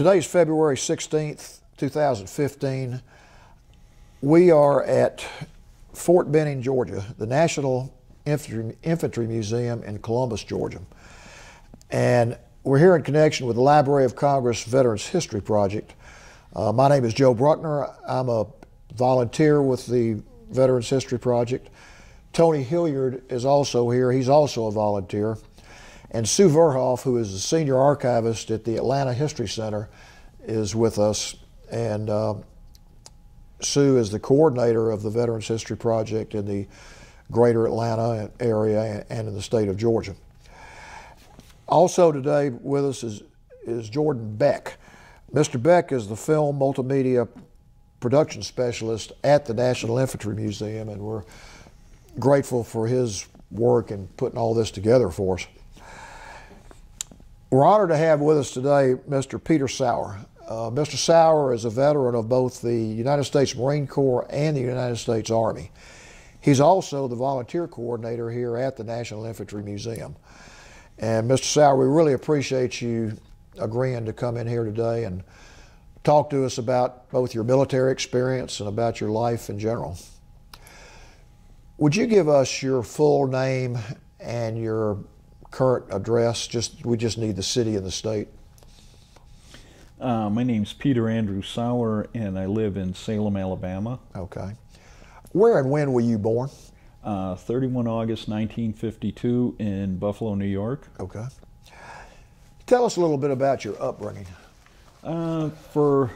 Today's February 16th, 2015. We are at Fort Benning, Georgia, the National Infantry, Infantry Museum in Columbus, Georgia. And we're here in connection with the Library of Congress Veterans History Project. Uh, my name is Joe Bruckner. I'm a volunteer with the Veterans History Project. Tony Hilliard is also here. He's also a volunteer. And Sue VerHoef, who is the senior archivist at the Atlanta History Center, is with us. And uh, Sue is the coordinator of the Veterans History Project in the greater Atlanta area and in the state of Georgia. Also today with us is, is Jordan Beck. Mr. Beck is the film multimedia production specialist at the National Infantry Museum, and we're grateful for his work in putting all this together for us. We're honored to have with us today Mr. Peter Sauer. Uh, Mr. Sauer is a veteran of both the United States Marine Corps and the United States Army. He's also the volunteer coordinator here at the National Infantry Museum. And Mr. Sauer, we really appreciate you agreeing to come in here today and talk to us about both your military experience and about your life in general. Would you give us your full name and your current address? Just we just need the city and the state. Uh, my name's Peter Andrew Sauer, and I live in Salem, Alabama. Okay. Where and when were you born? Uh, 31 August 1952 in Buffalo, New York. Okay. Tell us a little bit about your upbringing. Uh, for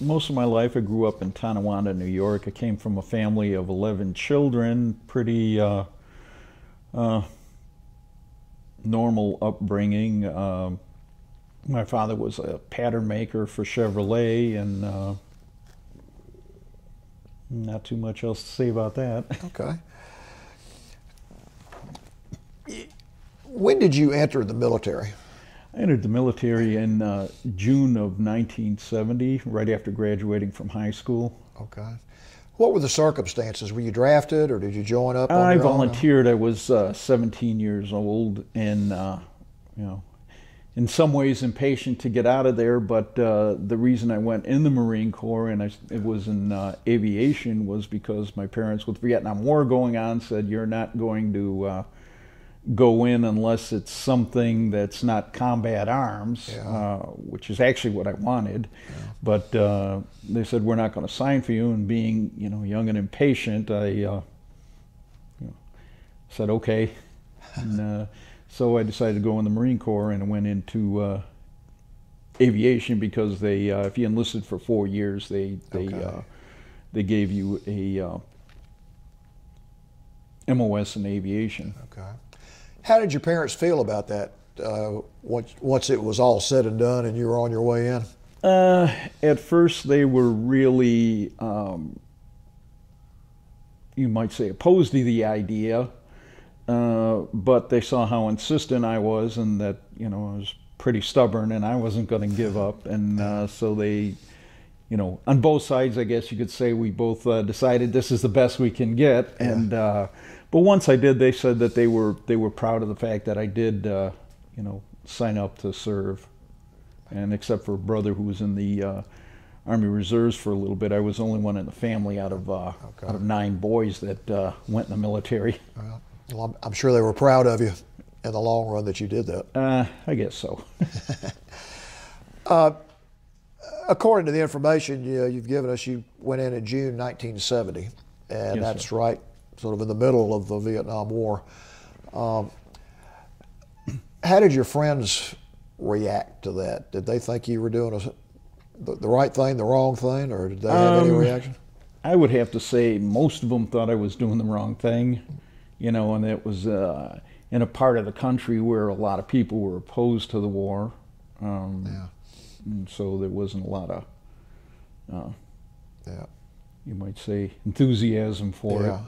most of my life, I grew up in Tonawanda, New York. I came from a family of 11 children, pretty uh, uh, normal upbringing. Um, my father was a pattern maker for Chevrolet, and uh, not too much else to say about that. Okay. When did you enter the military? I entered the military in uh, June of 1970, right after graduating from high school. Okay. What were the circumstances? Were you drafted or did you join up? I volunteered. Own? I was uh, 17 years old and, uh, you know, in some ways impatient to get out of there, but uh, the reason I went in the Marine Corps and I, it was in uh, aviation was because my parents, with Vietnam War going on, said you're not going to uh, go in unless it's something that's not combat arms, yeah. Uh, which is actually what I wanted. Yeah. But uh, they said we're not going to sign for you, and being you know young and impatient, I uh, you know, said okay. and, so I decided to go in the Marine Corps and went into uh, aviation because they, uh, if you enlisted for four years, they they okay. uh, they gave you a uh, MOS in aviation. Okay. How did your parents feel about that uh, once once it was all said and done and you were on your way in? Uh, at first, they were really, um, you might say, opposed to the idea. Uh, but they saw how insistent I was and that, you know, I was pretty stubborn and I wasn't going to give up. And uh, so they, you know, on both sides, I guess you could say we both uh, decided this is the best we can get. Yeah. And, uh, but once I did, they said that they were, they were proud of the fact that I did, uh, you know, sign up to serve. And except for a brother who was in the Army Reserves for a little bit, I was the only one in the family out of, okay. out of nine boys that went in the military. Well I'm, sure they were proud of you in the long run that you did that. Uh, I guess so. uh, according to the information you, have given us, you went in in June 1970, and yes, that's sir. right, sort of in the middle of the Vietnam War. Um, how did your friends react to that? Did they think you were doing a, the, the, right thing, the wrong thing, or did they have um, any reaction? I would have to say most of them thought I was doing the wrong thing you know, and it was uh, in a part of the country where a lot of people were opposed to the war. Um, yeah. And so there wasn't a lot of, uh, yeah. you might say, enthusiasm for yeah. it.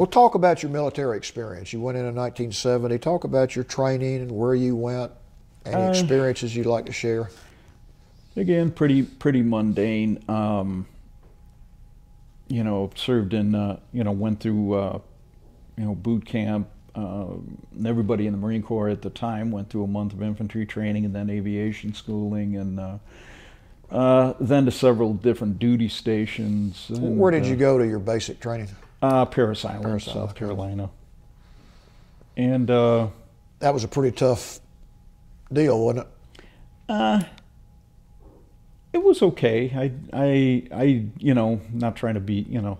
Well, talk about your military experience. You went in in 1970. Talk about your training and where you went. Any uh, experiences you'd like to share? Again, pretty pretty mundane. Um, you know, served in, uh, you know, went through uh, you know, boot camp, uh, everybody in the Marine Corps at the time went through a month of infantry training and then aviation schooling, and uh, uh, then to several different duty stations. And, Where did you uh, go to your basic training? Uh, Parris Island, Parris South okay. Carolina. And uh, That was a pretty tough deal, wasn't it? uh, it was okay. I, I, I, you know, not trying to be, you know,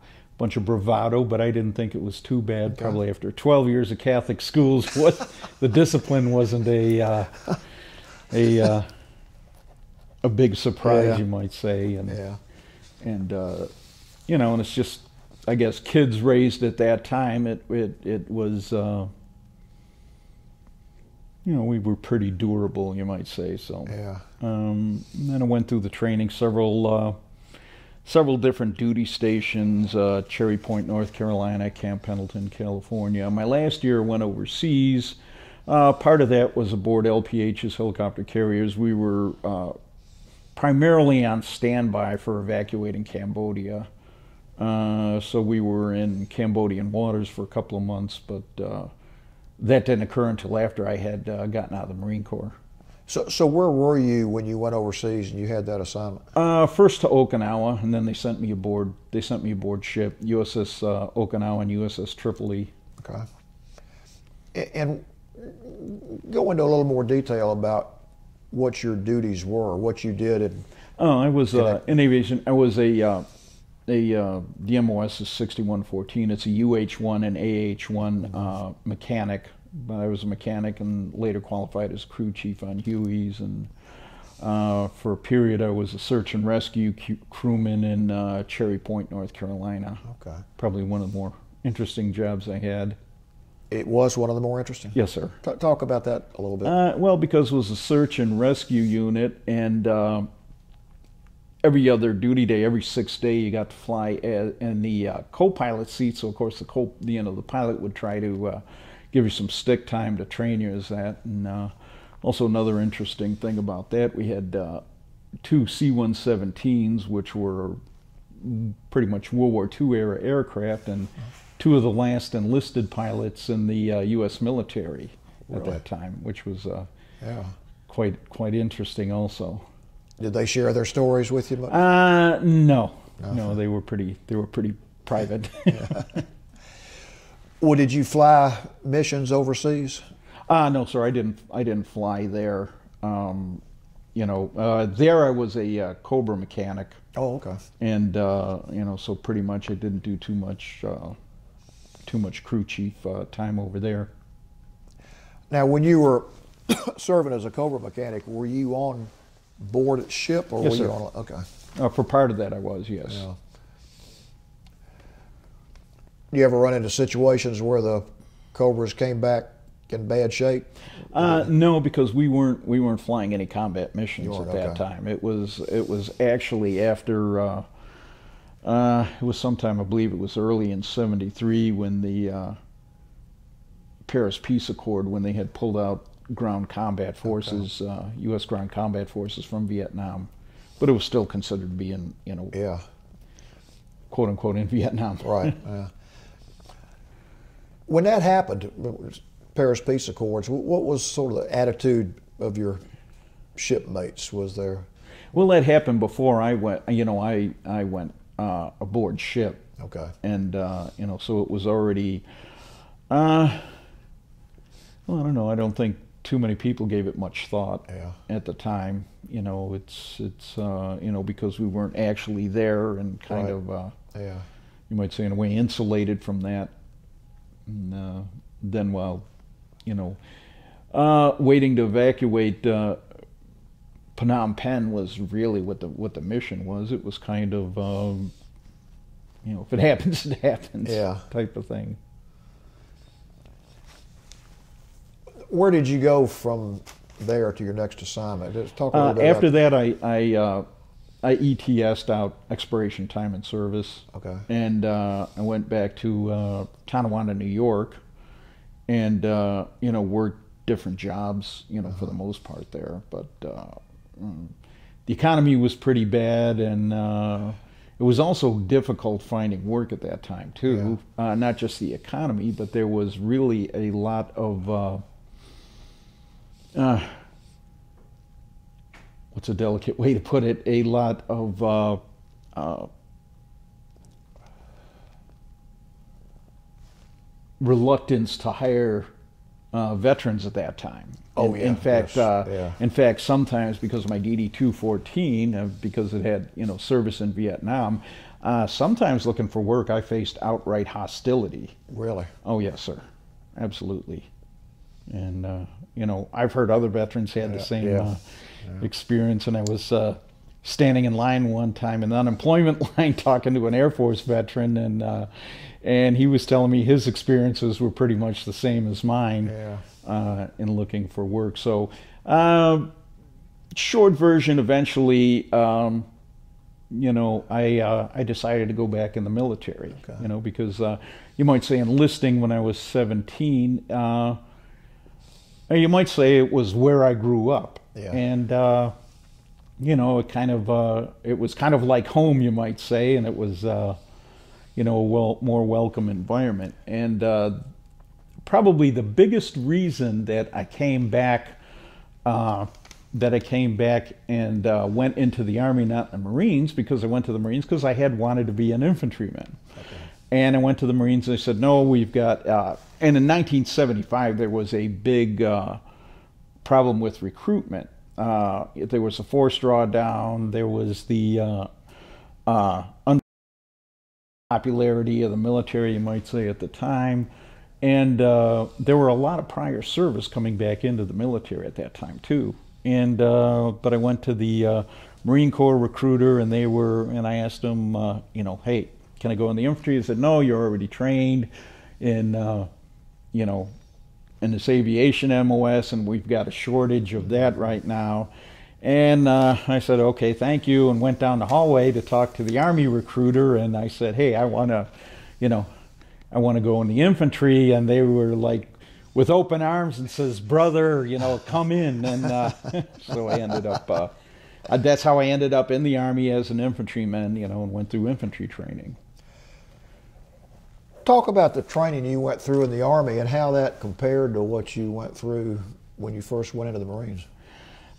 a bunch of bravado, but I didn't think it was too bad. Okay. Probably after 12 years of Catholic schools, what the discipline wasn't a, uh, a, uh, a big surprise, Yeah. you might say. And Yeah. and uh, you know, and it's just, I guess, kids raised at that time. It it it was, uh, you know, we were pretty durable, you might say. So, Yeah. um, and then I went through the training, several uh, several different duty stations, uh, Cherry Point, North Carolina, Camp Pendleton, California. My last year went overseas. Uh, part of that was aboard LPH's helicopter carriers. We were uh, primarily on standby for evacuating Cambodia. Uh, so we were in Cambodian waters for a couple of months, but uh, that didn't occur until after I had uh, gotten out of the Marine Corps. So, so where were you when you went overseas and you had that assignment? Uh, first to Okinawa, and then they sent me aboard. They sent me aboard ship USS uh, Okinawa and USS Tripoli. Okay. And go into a little more detail about what your duties were, what you did, and Oh, I was uh, in aviation. I was a a uh, the MOS is sixty one fourteen. It's a UH one and AH one uh, mechanic. But I was a mechanic and later qualified as crew chief on Hueys. And uh, for a period, I was a search and rescue crewman in uh, Cherry Point, North Carolina. okay, Probably one of the more interesting jobs I had. it was one of the more interesting. Yes, sir. T- talk about that a little bit. Uh, well, because it was a search and rescue unit, and uh, every other duty day, every sixth day, you got to fly in the uh, co-pilot seat. So, of course, the co, the you know, the pilot would try to uh, give you some stick time to train you as that. And uh, also another interesting thing about that, we had uh, two C-117s, which were pretty much World War II era aircraft, and two of the last enlisted pilots in the uh, U.S. military at that time, which was uh, yeah. quite quite interesting. Also, Did they share their stories with you? much? uh, no, No. no, they were pretty they were pretty private. Well, did you fly missions overseas? uh, no, sir, I didn't I didn't fly there. Um, you know, uh, there I was a uh, Cobra mechanic. Oh, okay. and uh, you know, so pretty much I didn't do too much, uh, too much crew chief uh, time over there. Now, when you were serving as a Cobra mechanic, were you on board at ship or Yes, were sir. you on? A, okay. Uh, for part of that, I was yes. Yeah. You ever run into situations where the Cobras came back in bad shape? Uh, no, because we weren't we weren't flying any combat missions at that okay. time. It was it was actually after. Uh, uh, it was sometime I believe it was early in '73 when the uh, Paris Peace Accord when they had pulled out ground combat forces, uh, U.S. ground combat forces from Vietnam, but it was still considered to be in you know Yeah. quote unquote in Vietnam. Right. yeah. When that happened, Paris Peace Accords. What was sort of the attitude of your shipmates? Was there? Well, that happened before I went. You know, I I went uh, aboard ship, Okay. and uh, you know, so it was already. Uh, well, I don't know. I don't think too many people gave it much thought Yeah. at the time. You know, it's it's uh, you know because we weren't actually there and kind Right. of uh, Yeah. you might say in a way insulated from that. And, uh, then while you know uh, waiting to evacuate uh, Phnom Penh was really what the what the mission was. It was kind of um, you know if it happens, it happens Yeah. type of thing. Where did you go from there to your next assignment? Just talk a little Uh, bit after about, that, I I, uh, I ETS'd out expiration time in service. Okay. And uh, I went back to uh, Tonawanda, New York, and uh, you know worked different jobs. You know for the most part there, but uh, mm, the economy was pretty bad, and uh, it was also difficult finding work at that time too. Uh, not just the economy, but there was really a lot of uh, what's a delicate way to put it? A lot of uh, uh, reluctance to hire uh, veterans at that time. Oh, in, yeah, in fact, yes, uh, yeah. in fact, sometimes because of my DD two fourteen, uh, because it had you know service in Vietnam, uh, sometimes looking for work, I faced outright hostility. Really? Oh yes, sir, absolutely. And uh, you know, I've heard other veterans had the same yeah, uh, experience, and I was uh, standing in line one time in the unemployment line talking to an Air Force veteran, and uh, and he was telling me his experiences were pretty much the same as mine uh, in looking for work. So, um, short version, eventually, um, you know, I uh, I decided to go back in the military. Okay. You know, because uh, you might say enlisting when I was 17. Uh, you might say it was where I grew up, Yeah. and uh, you know, it kind of uh, it was kind of like home, you might say, and it was uh, you know a well more welcome environment. And uh, probably the biggest reason that I came back, uh, that I came back and uh, went into the Army, not the Marines, because I went to the Marines because I had wanted to be an infantryman. And I went to the Marines and they said, no, we've got, uh, and in 1975 there was a big uh, problem with recruitment. Uh, there was a force drawdown, there was the uh, uh, popularity of the military, you might say, at the time. And uh, there were a lot of prior service coming back into the military at that time too. And but I went to the Marine Corps recruiter, and they were, and I asked them, you know, hey, can I go in the infantry? They said, no, you're already trained in, uh, you know, in this aviation MOS, and we've got a shortage of that right now. And uh, I said, okay, thank you, and went down the hallway to talk to the Army recruiter. And I said, hey, I want to, you know, I want to go in the infantry. And they were like, with open arms and says, brother, you know, come in. And uh, so I ended up, uh, that's how I ended up in the Army as an infantryman, you know, and went through infantry training. Talk about the training you went through in the Army and how that compared to what you went through when you first went into the Marines.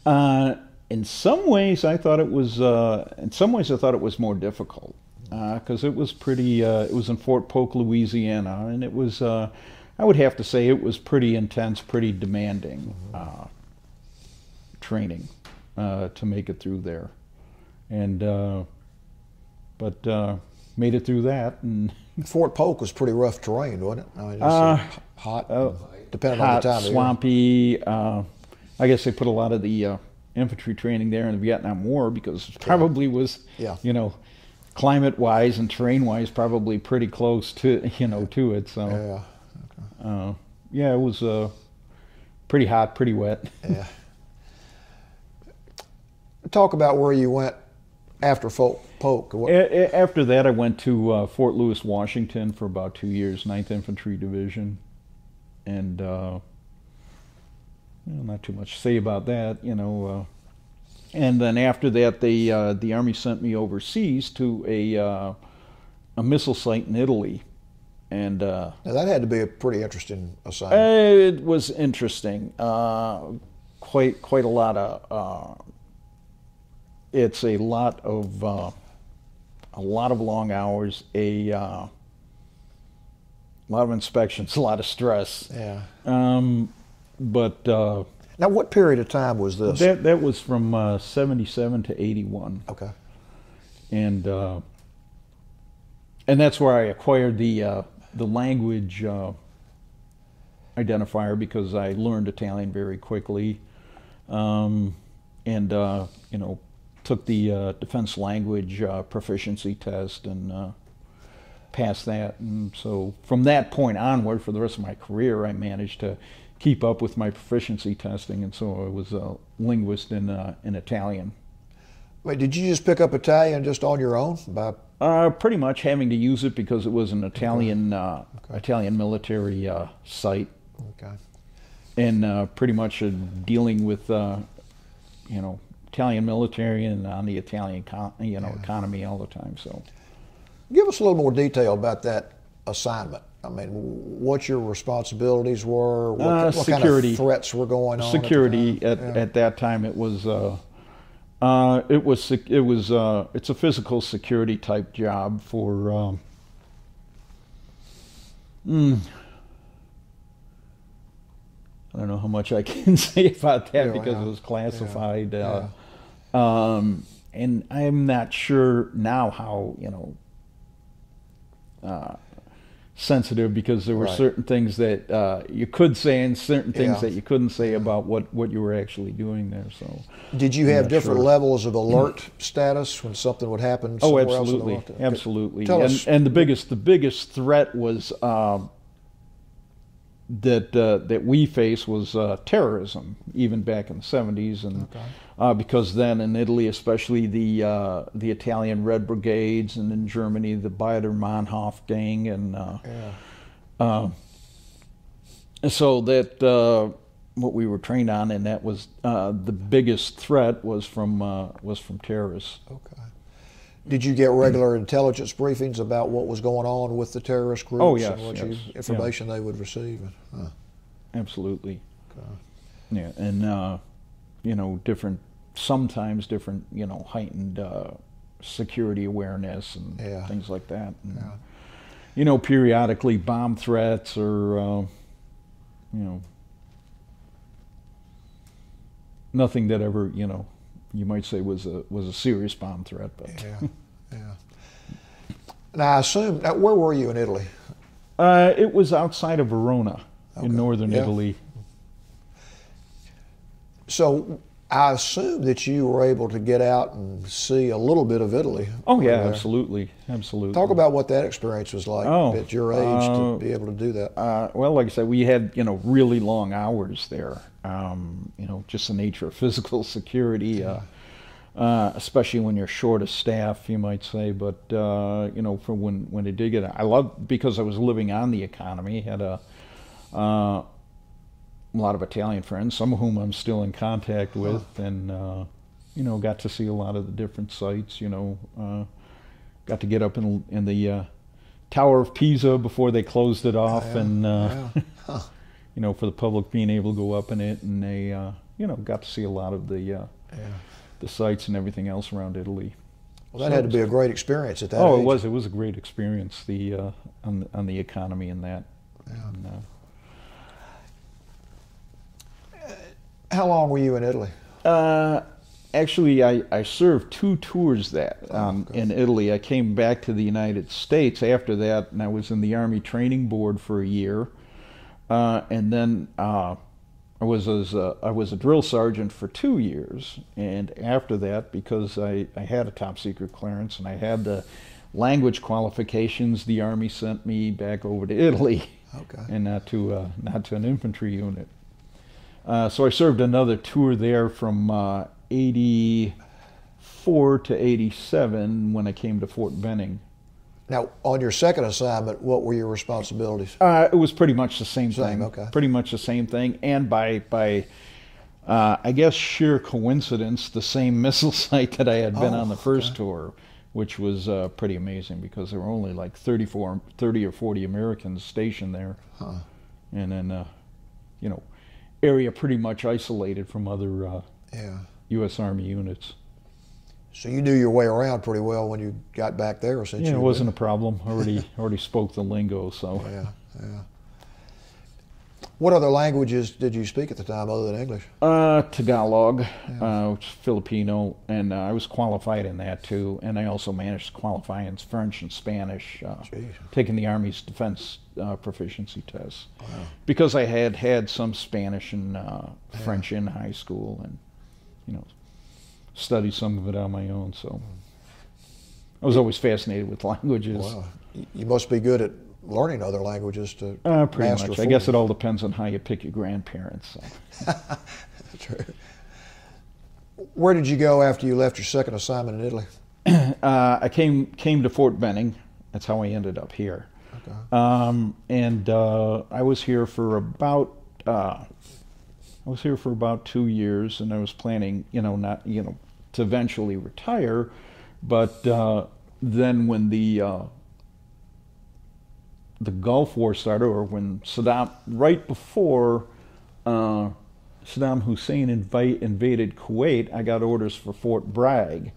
Uh, in some ways, I thought it was. Uh, in some ways, I thought it was more difficult because it was pretty. Uh, it was in Fort Polk, Louisiana, and it was. Uh, I would have to say it was pretty intense, pretty demanding uh, training uh, to make it through there, and uh, but uh, made it through that and. Fort Polk was pretty rough terrain, wasn't it? I mean, just Uh, hot, oh, depending hot, on the time swampy. Uh, I guess they put a lot of the uh, infantry training there in the Vietnam War because it probably was, Yeah. you know, climate-wise and terrain-wise, probably pretty close to you know to it. So Yeah, uh, yeah, it was uh, pretty hot, pretty wet. yeah. Talk about where you went after Fort Polk. What, A- After that, I went to uh, Fort Lewis, Washington for about two years, 9th Infantry Division. And uh, well, not too much to say about that, you know. Uh, and then after that, they, uh, the Army sent me overseas to a, uh, a missile site in Italy. And uh, now that had to be a pretty interesting assignment. it was interesting. Uh, quite quite a lot of. Uh, it's a lot of uh, a lot of long hours, a uh, lot of inspections, a lot of stress. yeah. Um, but uh, Now, what period of time was this? that that was from uh, seventy seven to eighty one, okay. and uh, and that's where I acquired the uh, the language uh, identifier because I learned Italian very quickly, um, and uh, you know took the uh, defense language uh, proficiency test and uh, passed that. And so from that point onward, for the rest of my career, I managed to keep up with my proficiency testing, and so I was a linguist in uh, in Italian. Wait, did you just pick up Italian just on your own? By Uh, pretty much having to use it because it was an Italian uh, Italian military uh, site, okay. and uh, pretty much uh, dealing with uh, you know Italian military and on the Italian, you know, Yeah. economy all the time. So, Give us a little more detail about that assignment. I mean, what your responsibilities were, what, Uh, what security. kind of threats were going on. security at, at. Yeah. at that time it was uh, uh, it was it was uh, it's a physical security type job for um, mm, I don't know how much I can say about that Yeah, because it was classified Yeah. Um, and I'm not sure now how you know uh, sensitive because there were Right. certain things that uh, you could say and certain things Yeah. that you couldn't say about what, what you were actually doing there. So, Did you I'm have different sure. levels of alert status when something would happen? oh, somewhere else in the absolutely. Absolutely. Tell and, us- and the biggest the biggest threat was um, that uh, that we face was uh, terrorism, even back in the seventies, and Okay. uh, because then in Italy, especially the uh, the Italian Red Brigades, and in Germany the Baader Meinhof gang, and uh, Yeah. Uh, so that uh, what we were trained on, and that was uh, the biggest threat was from uh, was from terrorists. Okay. Did you get regular intelligence briefings about what was going on with the terrorist groups Oh, yes, and what yes, you, yeah. information they would receive? Huh. Absolutely. Okay. Yeah, and uh, you know, different sometimes different you know heightened uh, security awareness and Yeah. things like that. And, Yeah. You know, periodically bomb threats or uh, you know nothing that ever you know you might say was a was a serious bomb threat, but. Yeah. yeah. Now, I assume, now, where were you in Italy? Uh, it was outside of Verona Okay, in northern yeah. Italy. So I assume that you were able to get out and see a little bit of Italy. Oh yeah, there. absolutely, absolutely. Talk about what that experience was like Oh, at your age uh, to be able to do that. Uh, well, like I said, we had you know really long hours there. Um, you know, just the nature of physical security, uh, uh, especially when you're short of staff, you might say. But uh, you know, for when when it did get, I loved because I was living on the economy. Had a uh, a lot of Italian friends, some of whom I'm still in contact with, and uh, you know, got to see a lot of the different sites. You know, uh, got to get up in in the uh, Tower of Pisa before they closed it off, yeah, and uh, yeah. Huh. you know, for the public being able to go up in it, and they, uh, you know, got to see a lot of the uh, Yeah. the sites and everything else around Italy. Well, that So had to be a great experience at that oh, age. it was it was a great experience. The uh, on the, on the economy and that. Yeah. And, uh, How long were you in Italy? Uh, actually, I, I served two tours that Oh, um, in Italy. I came back to the United States after that, and I was in the Army Training Board for a year, uh, and then uh, I was as a, I was a drill sergeant for two years. And after that, because I, I had a top secret clearance and I had the language qualifications, the Army sent me back over to Italy Okay. and not to uh, not to an infantry unit. Uh, so I served another tour there from uh, 84 to 87 when I came to Fort Benning. Now, on your second assignment, what were your responsibilities? Uh, it was pretty much the same, Same, thing. okay. Pretty much the same thing, and by by, uh, I guess sheer coincidence, the same missile site that I had been Oh, on the first okay. tour, which was uh, pretty amazing because there were only like 34, 30 or 40 Americans stationed there, Huh. and then, uh, you know, area pretty much isolated from other uh, Yeah. U.S. Army units. So you knew your way around pretty well when you got back there, since Yeah, it wasn't a problem. Already already spoke the lingo, so. Yeah, yeah. What other languages did you speak at the time other than English? Uh, Tagalog, uh, which is Filipino, and uh, I was qualified in that too. And I also managed to qualify in French and Spanish, uh, taking the Army's defense uh, proficiency test. Wow. Because I had had some Spanish and uh, French in high school, and you know, studied some of it on my own. So I was always fascinated with languages. Wow. You must be good at learning other languages to Uh, pretty master much. I guess it all depends on how you pick your grandparents. So. True. Where did you go after you left your second assignment in Italy? Uh, I came came to Fort Benning. That's how I ended up here. Okay. Um, and uh, I was here for about uh, I was here for about two years, and I was planning, you know, not you know, to eventually retire. But uh, then when the uh, the Gulf War started, or when Saddam, right before uh, Saddam Hussein invite, invaded Kuwait, I got orders for Fort Bragg.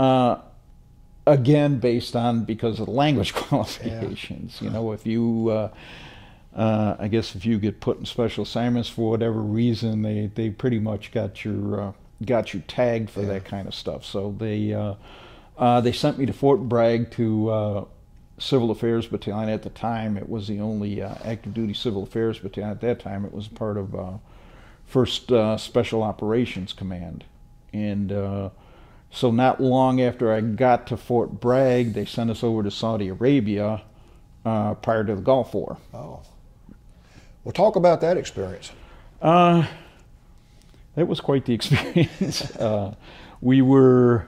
Uh, again, based on because of the language qualifications. Yeah. You know, if you, uh, uh, I guess, if you get put in special assignments for whatever reason, they they pretty much got your uh, got you tagged for yeah. that kind of stuff. So they uh, uh, they sent me to Fort Bragg to Civil Affairs Battalion. At the time, it was the only active duty Civil Affairs Battalion. At that time, it was part of First Special Operations Command, and so not long after I got to Fort Bragg, they sent us over to Saudi Arabia uh, prior to the Gulf War. Oh. Well, talk about that experience. Uh, that was quite the experience. uh, we were,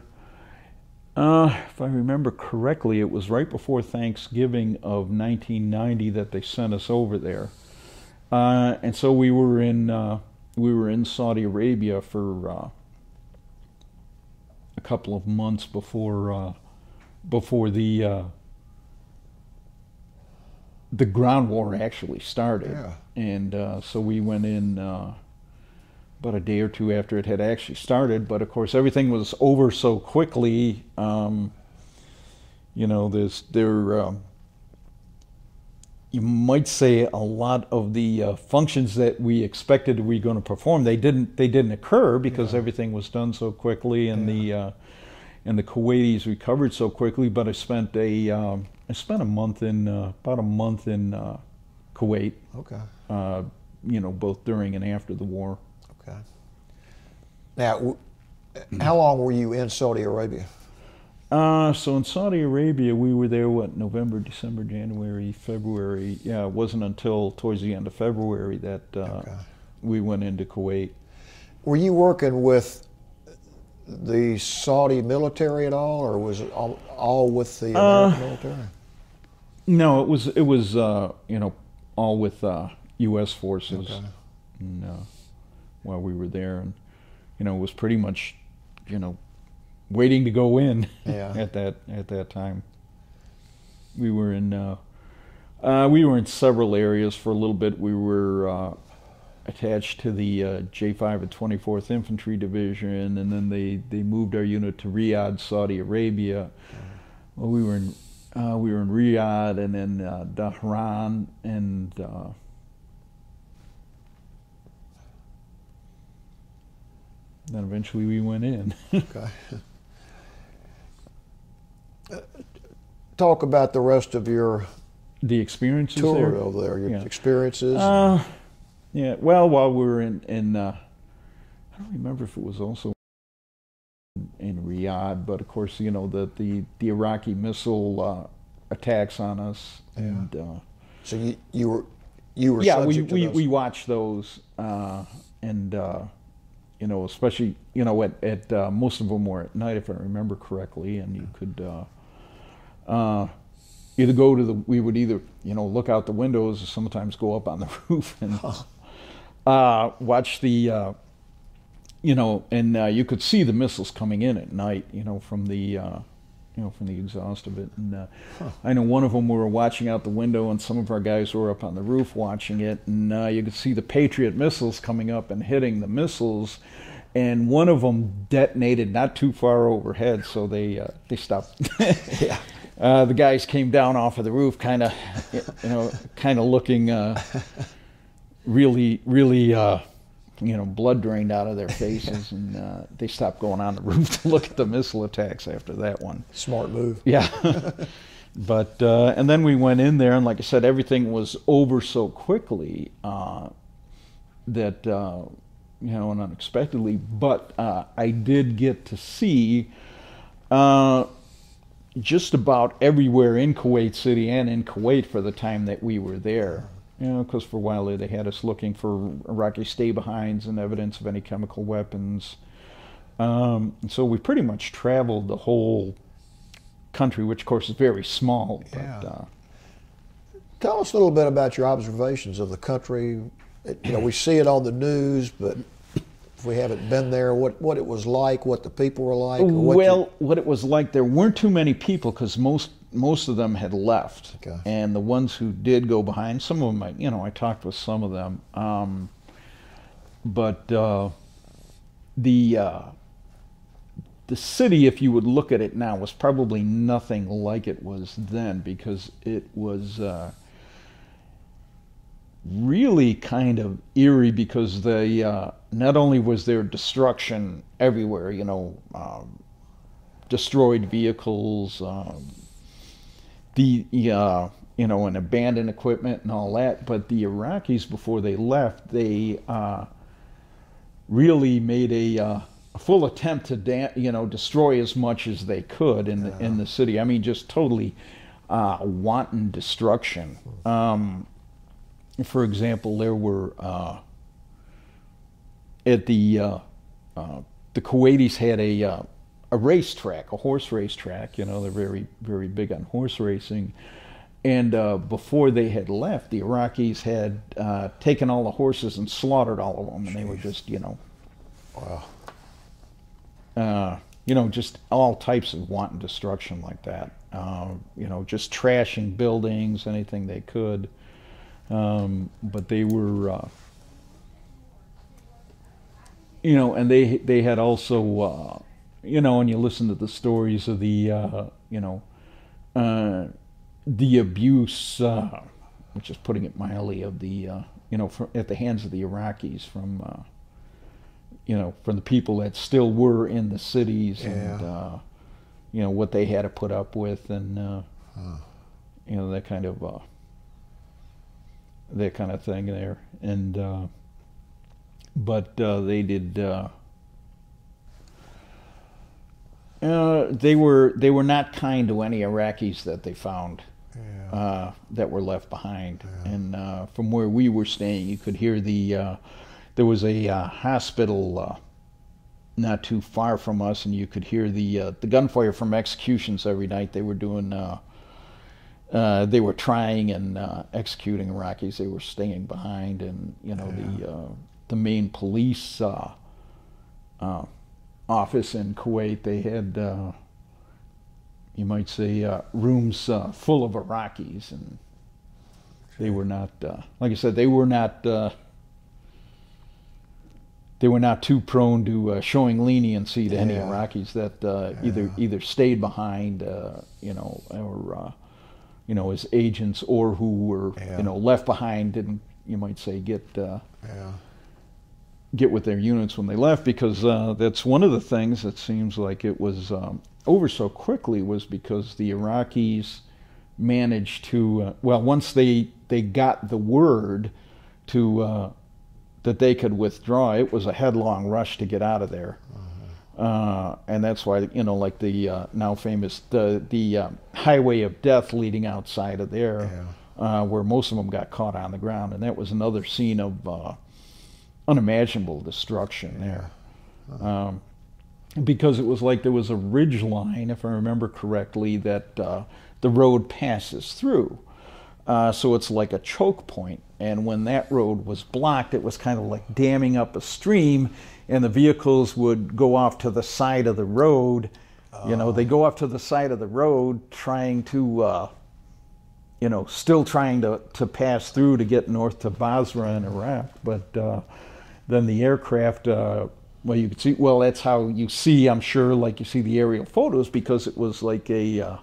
uh, if I remember correctly, it was right before Thanksgiving of 1990 that they sent us over there, uh, and so we were in uh, we were in Saudi Arabia for uh, a couple of months before uh, before the uh, the ground war actually started. Yeah. And uh, so we went in uh, about a day or two after it had actually started. But of course, everything was over so quickly. Um, you know, there's there. Um, you might say a lot of the uh, functions that we expected we were going to perform they didn't they didn't occur because yeah. everything was done so quickly and yeah. the uh, and the Kuwaitis recovered so quickly. But I spent a um, I spent a month in uh, about a month in uh, Kuwait. Okay. Uh, you know, both during and after the war. Okay. Now, how long were you in Saudi Arabia? Uh, so in Saudi Arabia, we were there, what, November, December, January, February. Yeah, it wasn't until towards the end of February that uh, okay. we went into Kuwait. Were you working with the Saudi military at all, or was it all, all with the uh, American uh, military? No, it was, it was uh, you know, all with U.S. Uh, forces okay. uh, while we were there. And, you know, was pretty much, you know, waiting to go in yeah. at that at that time. We were in uh, uh, we were in several areas for a little bit. We were uh, attached to the uh, J5 and 24th Infantry Division, and then they, they moved our unit to Riyadh, Saudi Arabia. Well, we were in uh, we were in Riyadh and then uh, Dhahran and then eventually we went in. okay. talk about the rest of your the experiences tour there? over there, your yeah. experiences. Uh, yeah. Well, while we were in in, uh, I don't remember if it was also in Riyadh, but of course, you know the the, the Iraqi missile uh, attacks on us, yeah. and uh, so you you were you were yeah we we, we watched those uh, and uh, you know especially you know at at most of them were at night if I remember correctly, and you could uh, either go to the we would either you know look out the windows or sometimes go up on the roof and uh, watch the uh, you know and uh, you could see the missiles coming in at night you know from the uh, you know from the exhaust of it. And uh, huh. I know one of them we were watching out the window and some of our guys were up on the roof watching it. And uh, you could see the Patriot missiles coming up and hitting the missiles. And one of them detonated not too far overhead so they they stopped. Yeah. Uh, the guys came down off of the roof, kind of, you know, kind of looking uh, really, really, uh, you know, blood drained out of their faces, and uh, they stopped going on the roof to look at the missile attacks after that one. Smart move. Yeah. but uh, and then we went in there, and like I said, everything was over so quickly uh, that you know, and unexpectedly. But I did get to see just about everywhere in Kuwait City and in Kuwait for the time that we were there. You know, because for a while they had us looking for Iraqi stay-behinds and evidence of any chemical weapons. Um, so we pretty much traveled the whole country, which of course is very small. Yeah. But, uh, Tell us a little bit about your observations of the country. You know, we see it on the news, but if we haven't been there, what, what it was like, what the people were like? what you- well, what it was like, there weren't too many people because most most of them had left, Okay. and the ones who did go behind, some of them, I, you know, I talked with some of them, um, but uh, the uh, the city, if you would look at it now, was probably nothing like it was then because it was. Uh, really kind of eerie because they uh, not only was there destruction everywhere, you know, um, destroyed vehicles, um, the uh, you know, and abandoned equipment and all that, but the Iraqis before they left, they uh, really made a, uh, a full attempt to da- you know destroy as much as they could in the in the city. I mean, just totally uh, wanton destruction. Um, for example, there were uh, at the uh, uh, the Kuwaitis had a uh, a racetrack, a horse racetrack. You know, they're very very big on horse racing. And uh, before they had left, the Iraqis had uh, taken all the horses and slaughtered all of them, and they were just you know Wow. uh, you know, just all types of wanton destruction like that. Uh, you know, just trashing buildings, anything they could. Um, but they were, uh, you know, and they they had also, uh, you know, and you listen to the stories of the, uh, you know, uh, the abuse, uh, which is putting it mildly, of the, uh, you know, fr at the hands of the Iraqis from. Uh, you know, from the people that still were in the cities and, Yeah. uh, you know, what they had to put up with and, uh, Huh. you know, that kind of, uh, that kind of thing there. And, uh, but uh, they did, uh, they were they were not kind to any Iraqis that they found Yeah. uh, that were left behind. Yeah. And uh, from where we were staying, you could hear the. Uh, there was a uh, hospital uh, not too far from us, and you could hear the uh, the gunfire from executions every night. They were doing. Uh, uh, they were trying and uh, executing Iraqis. They were staying behind, and you know the uh, the main police uh, uh, office in Kuwait. They had uh, you might say, uh, rooms uh, full of Iraqis, and they were not, uh, like I said, they were not, uh, they were not too prone to uh, showing leniency to any Iraqis that uh, either either stayed behind, uh, you know, or uh, you know, as agents, or who were, Yeah. you know, left behind, didn't you might say get. Uh, Yeah. Get with their units when they left because uh, that's one of the things that seems like it was um, over so quickly was because the Iraqis managed to uh, well once they they got the word to uh, that they could withdraw it was a headlong rush to get out of there. Uh, and that's why you know like the uh, now famous the the uh, highway of death leading outside of there uh, where most of them got caught on the ground. And that was another scene of uh, unimaginable destruction there. Um, because it was like there was a ridge line, if I remember correctly, that uh, the road passes through. Uh, so it's like a choke point. And when that road was blocked, it was kind of like damming up a stream, and the vehicles would go off to the side of the road. You know, they go off to the side of the road trying to uh, you know, still trying to, to pass through to get north to Basra in Iraq. But uh, then the aircraft, uh, well, you could see, well, that's how you see, I'm sure, like you see the aerial photos, because it was like a, uh,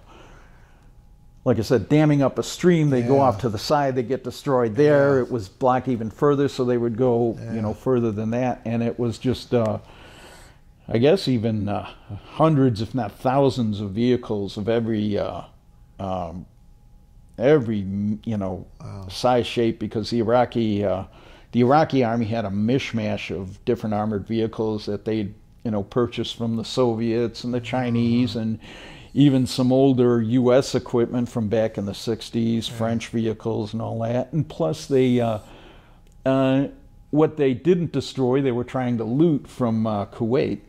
like I said, damming up a stream. They go off to the side, they get destroyed there. Yeah. It was blocked even further, so they would go, you know, further than that. And it was just, uh, I guess, even uh, hundreds, if not thousands, of vehicles of every uh, um, every you know size shape because the Iraqi uh, the Iraqi army had a mishmash of different armored vehicles that they you know purchased from the Soviets and the Chinese and even some older U.S. equipment from back in the '60s, French vehicles and all that, and plus they. Uh, uh, what they didn't destroy, they were trying to loot from uh, Kuwait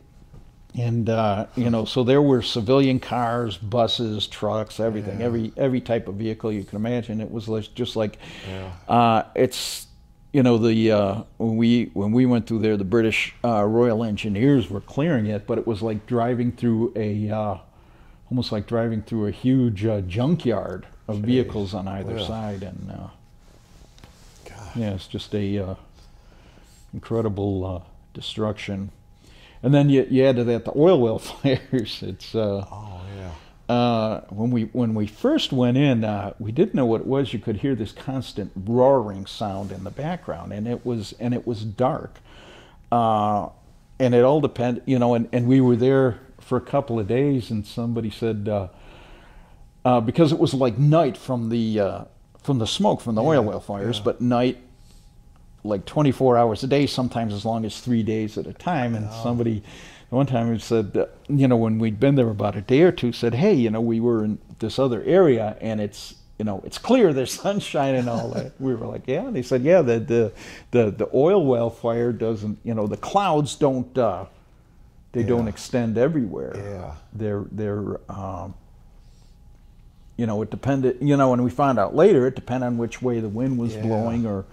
and uh, you know, so there were civilian cars, buses, trucks, everything, Yeah. every every type of vehicle you can imagine. It was just like Yeah. uh, it's you know the uh, when we when we went through there, the British uh, Royal Engineers were clearing it, but it was like driving through a uh, almost like driving through a huge uh, junkyard of Jeez. vehicles on either side, and uh, God. yeah, it's just a uh, incredible uh, destruction. And then you, you add to that the oil well fires. It's uh, Oh. Uh, when we when we first went in, uh, we didn't know what it was. You could hear this constant roaring sound in the background, and it was and it was dark, uh, and it all depend, you know. And, and we were there for a couple of days, and somebody said uh, uh, because it was like night from the uh, from the smoke from the oil well fires, yeah. but night like 24 hours a day, sometimes as long as three days at a time. And Oh. somebody, one time, had said, uh, you know, when we'd been there about a day or two, said, hey, you know, we were in this other area and it's, you know, it's clear, there's sunshine and all that. We were like, yeah. And they said, yeah, the the the, the oil well fire doesn't, you know, the clouds don't, uh, they don't extend everywhere. Yeah. They're they're. Um, you know, it depended. You know, and we found out later it depended on which way the wind was Yeah. blowing, or,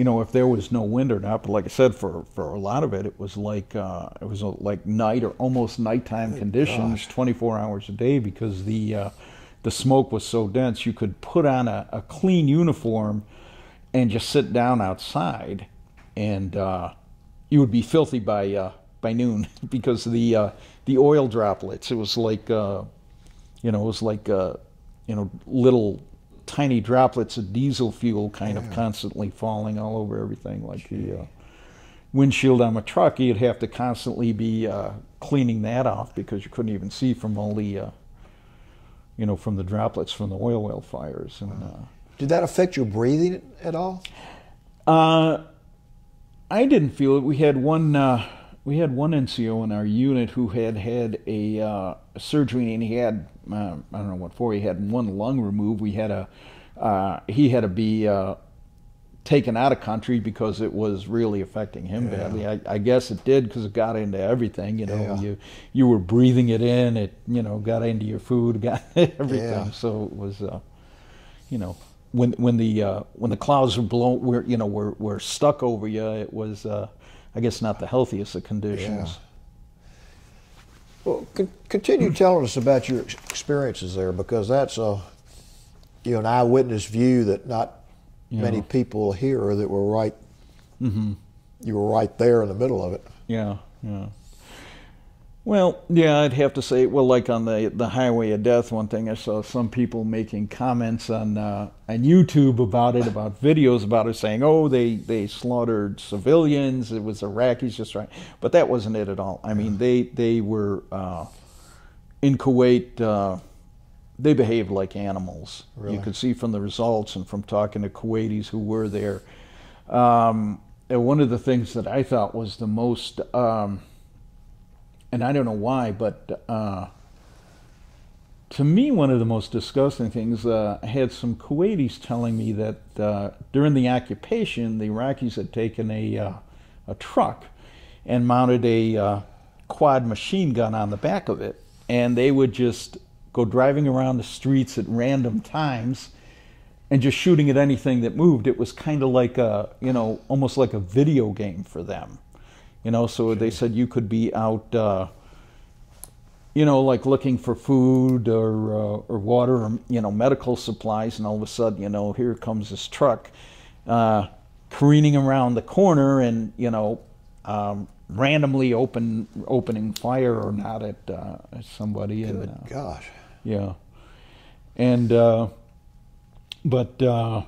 you know, if there was no wind or not. But like I said, for for a lot of it, it was like uh, it was uh, like night or almost nighttime conditions, gosh. 24 hours a day, because the uh, the smoke was so dense. You could put on a, a clean uniform and just sit down outside, and uh, you would be filthy by uh, by noon because of the uh, the oil droplets. It was like uh, you know, it was like uh, you know little tiny droplets of diesel fuel kind of constantly falling all over everything. Like the uh, windshield on a truck, you'd have to constantly be uh, cleaning that off because you couldn't even see from all the uh, you know from the droplets from the oil well fires and. Uh, Did that affect your breathing at all? Uh, I didn't feel it. We had one. We had one NCO in our unit who had had a uh, surgery, and he had uh, I don't know what for. He had one lung removed. We had a. Uh, he had to be uh, taken out of country because it was really affecting him Yeah. badly. I, I guess it did because it got into everything. You know, Yeah. you you were breathing it in. It you know got into your food, got everything. Yeah. So it was. Uh, you know, when when the uh, when the clouds were blown, were you know were were stuck over you, it was, uh, I guess, not the healthiest of conditions. Yeah. Well, con- continue telling us about your experiences there because that's a you know an eyewitness view that not many people hear that were right. hmm You were right there in the middle of it. Yeah, yeah. Well, yeah, I'd have to say, well, like on the the Highway of Death, one thing I saw some people making comments on uh, on YouTube about it, about videos about it, saying, "Oh, they they slaughtered civilians. It was Iraqis, just right." But that wasn't it at all. I mean, they they were uh, in Kuwait. Uh, they behaved like animals. Really? You could see from the results and from talking to Kuwaitis who were there. Um, and one of the things that I thought was the most, um, and I don't know why, but uh, to me, one of the most disgusting things, uh, I had some Kuwaitis telling me that uh, during the occupation, the Iraqis had taken a, uh, a truck and mounted a uh, quad machine gun on the back of it. And they would just go driving around the streets at random times and just shooting at anything that moved. It was kind of like a, you know, almost like a video game for them. You know, so they said you could be out, uh, you know, like looking for food or uh, or water or you know medical supplies, and all of a sudden, you know, here comes this truck uh, careening around the corner, and you know, um, randomly open opening fire or not at, uh, at somebody, and Good uh, gosh. yeah, and uh, but uh,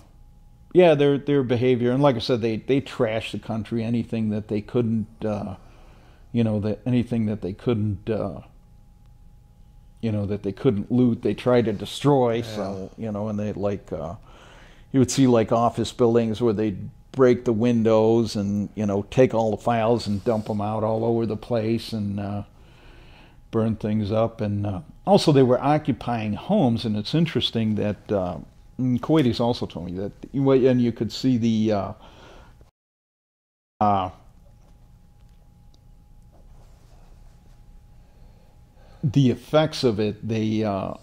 yeah, their their behavior, and like I said, they they trashed the country. Anything that they couldn't, uh, you know, that anything that they couldn't, uh, you know, that they couldn't loot, they tried to destroy. So you know, and they like uh, you would see like office buildings where they'd break the windows and you know take all the files and dump them out all over the place and. Uh, burn things up. And uh, also, they were occupying homes, and it's interesting that mm, Kuwaitis also told me that, and you could see the. Uh, uh, the effects of it, they uh,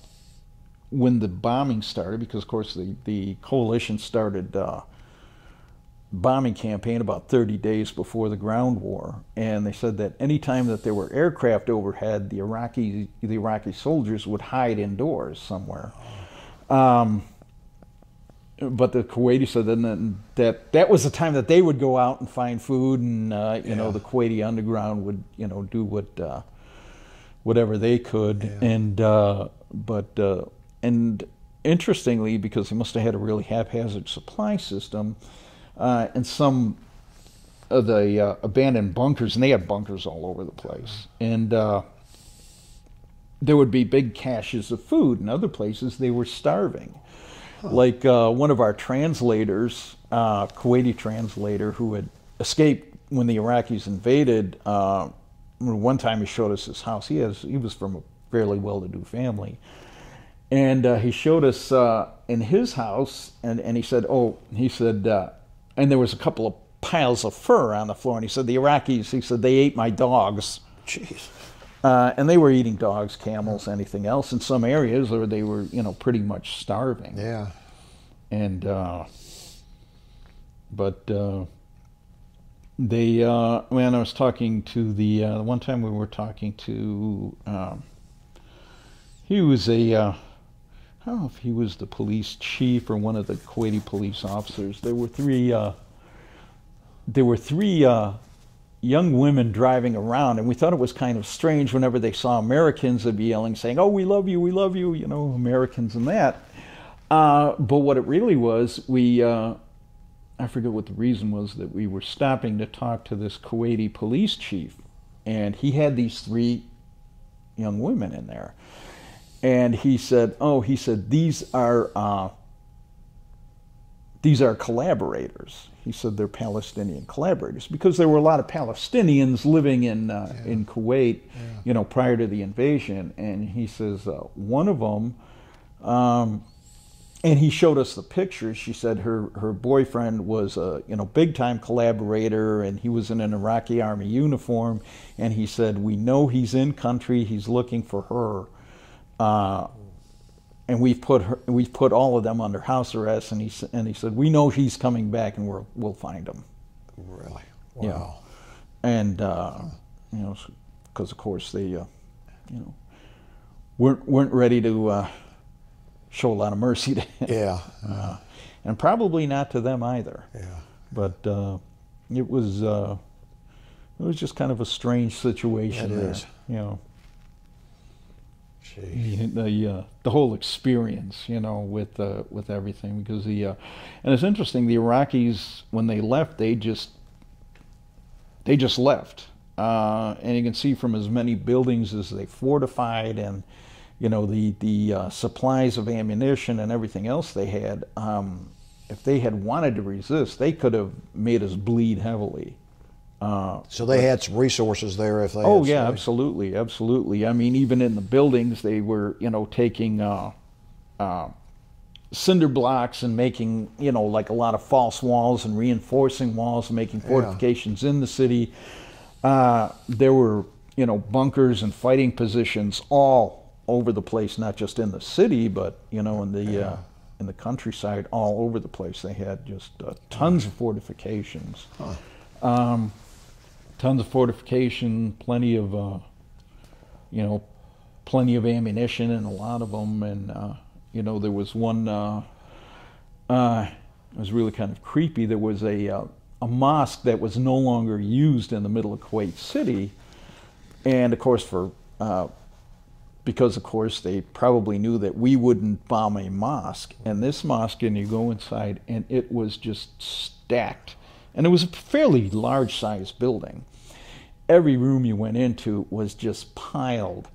when the bombing started, because of course the, the coalition started uh, bombing campaign about 30 days before the ground war, and they said that any time that there were aircraft overhead, the Iraqi the Iraqi soldiers would hide indoors somewhere. Um, but the Kuwaiti said that, that that was the time that they would go out and find food, and uh, you Yeah. know the Kuwaiti underground would you know do what uh, whatever they could, Yeah. and uh, but uh, and interestingly, because they must have had a really haphazard supply system, uh, and some of the uh, abandoned bunkers, and they had bunkers all over the place, and. Uh, there would be big caches of food. In other places, they were starving. Like uh, one of our translators, uh, Kuwaiti translator, who had escaped when the Iraqis invaded. Uh, one time, he showed us his house. He has he was from a fairly well-to-do family, and uh, he showed us uh, in his house, and, and he said, "Oh," he said, uh, and there was a couple of piles of fur on the floor, and he said, "The Iraqis," he said, "they ate my dogs." Jeez. Uh, and they were eating dogs, camels, anything else in some areas, or they were, you know, pretty much starving. Yeah. And uh, but uh, they, uh, when I was talking to the uh, one time we were talking to, um, he was a, uh, I don't know if he was the police chief or one of the Kuwaiti police officers. There were three. Uh, there were three uh, young women driving around, and we thought it was kind of strange whenever they saw Americans, they'd be yelling, saying, "Oh, we love you, we love you," you know, Americans and that. Uh, but what it really was, we, uh, I forget what the reason was that we were stopping to talk to this Kuwaiti police chief, and he had these three young women in there, and he said, "Oh, he said these are." Uh, these are collaborators. He said they're Palestinian collaborators because there were a lot of Palestinians living in uh, in Kuwait, you know, prior to the invasion. And he says uh, one of them, um, and he showed us the pictures. She said her her boyfriend was a you know big time collaborator, and he was in an Iraqi army uniform. And he said we know he's in country. He's looking for her. Uh, and we've put her, we've put all of them under house arrest. And he and he said, we know he's coming back, and we're, we'll find him. Really? Yeah. Wow. And uh, you know, because of course they, uh, you know, weren't weren't ready to uh, show a lot of mercy to him, Yeah. uh, and probably not to them either. Yeah. But uh, it was uh, it was just kind of a strange situation. It there, is. You know. The, uh, the whole experience, you know, with uh, with everything because the uh, and it's interesting. The Iraqis when they left, they just they just left, uh, and you can see from as many buildings as they fortified and you know the the uh, supplies of ammunition and everything else they had. Um, if they had wanted to resist, they could have made us bleed heavily. Uh, So they had some resources there if they. Oh yeah, absolutely, absolutely. I mean, even in the buildings, they were you know taking uh, uh, cinder blocks and making you know like a lot of false walls and reinforcing walls and making fortifications in the city. Uh, there were you know bunkers and fighting positions all over the place, not just in the city, but you know in the uh, in the countryside, all over the place. They had just uh, tons of fortifications. Um, tons of fortification, plenty of, uh, you know, plenty of ammunition and a lot of them. And, uh, you know, there was one, uh, uh, it was really kind of creepy. There was a, uh, a mosque that was no longer used in the middle of Kuwait City. And of course, for, uh, because of course they probably knew that we wouldn't bomb a mosque. And this mosque, and you go inside, and it was just stacked. And it was a fairly large sized building. Every room you went into was just piled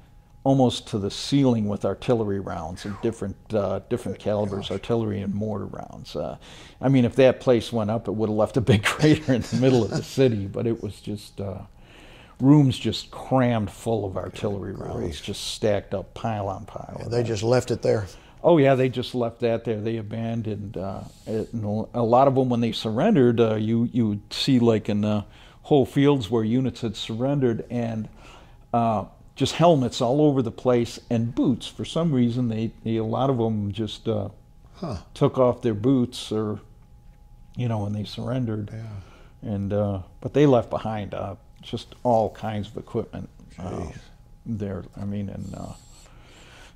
almost to the ceiling with artillery rounds of different uh, different calibers, artillery and mortar rounds. Uh, I mean, if that place went up, it would have left a big crater in the middle of the city. But it was just uh, rooms just crammed full of artillery rounds, just stacked up pile on pile. They that. just left it there. Oh yeah, they just left that there. They abandoned uh, it. And a lot of them, when they surrendered, uh, you you would see like in uh, whole fields where units had surrendered, and uh, just helmets all over the place and boots. For some reason, they, they a lot of them just uh, Huh. took off their boots or you know, when they surrendered. Yeah. And uh, but they left behind uh, just all kinds of equipment uh, there. I mean, and uh,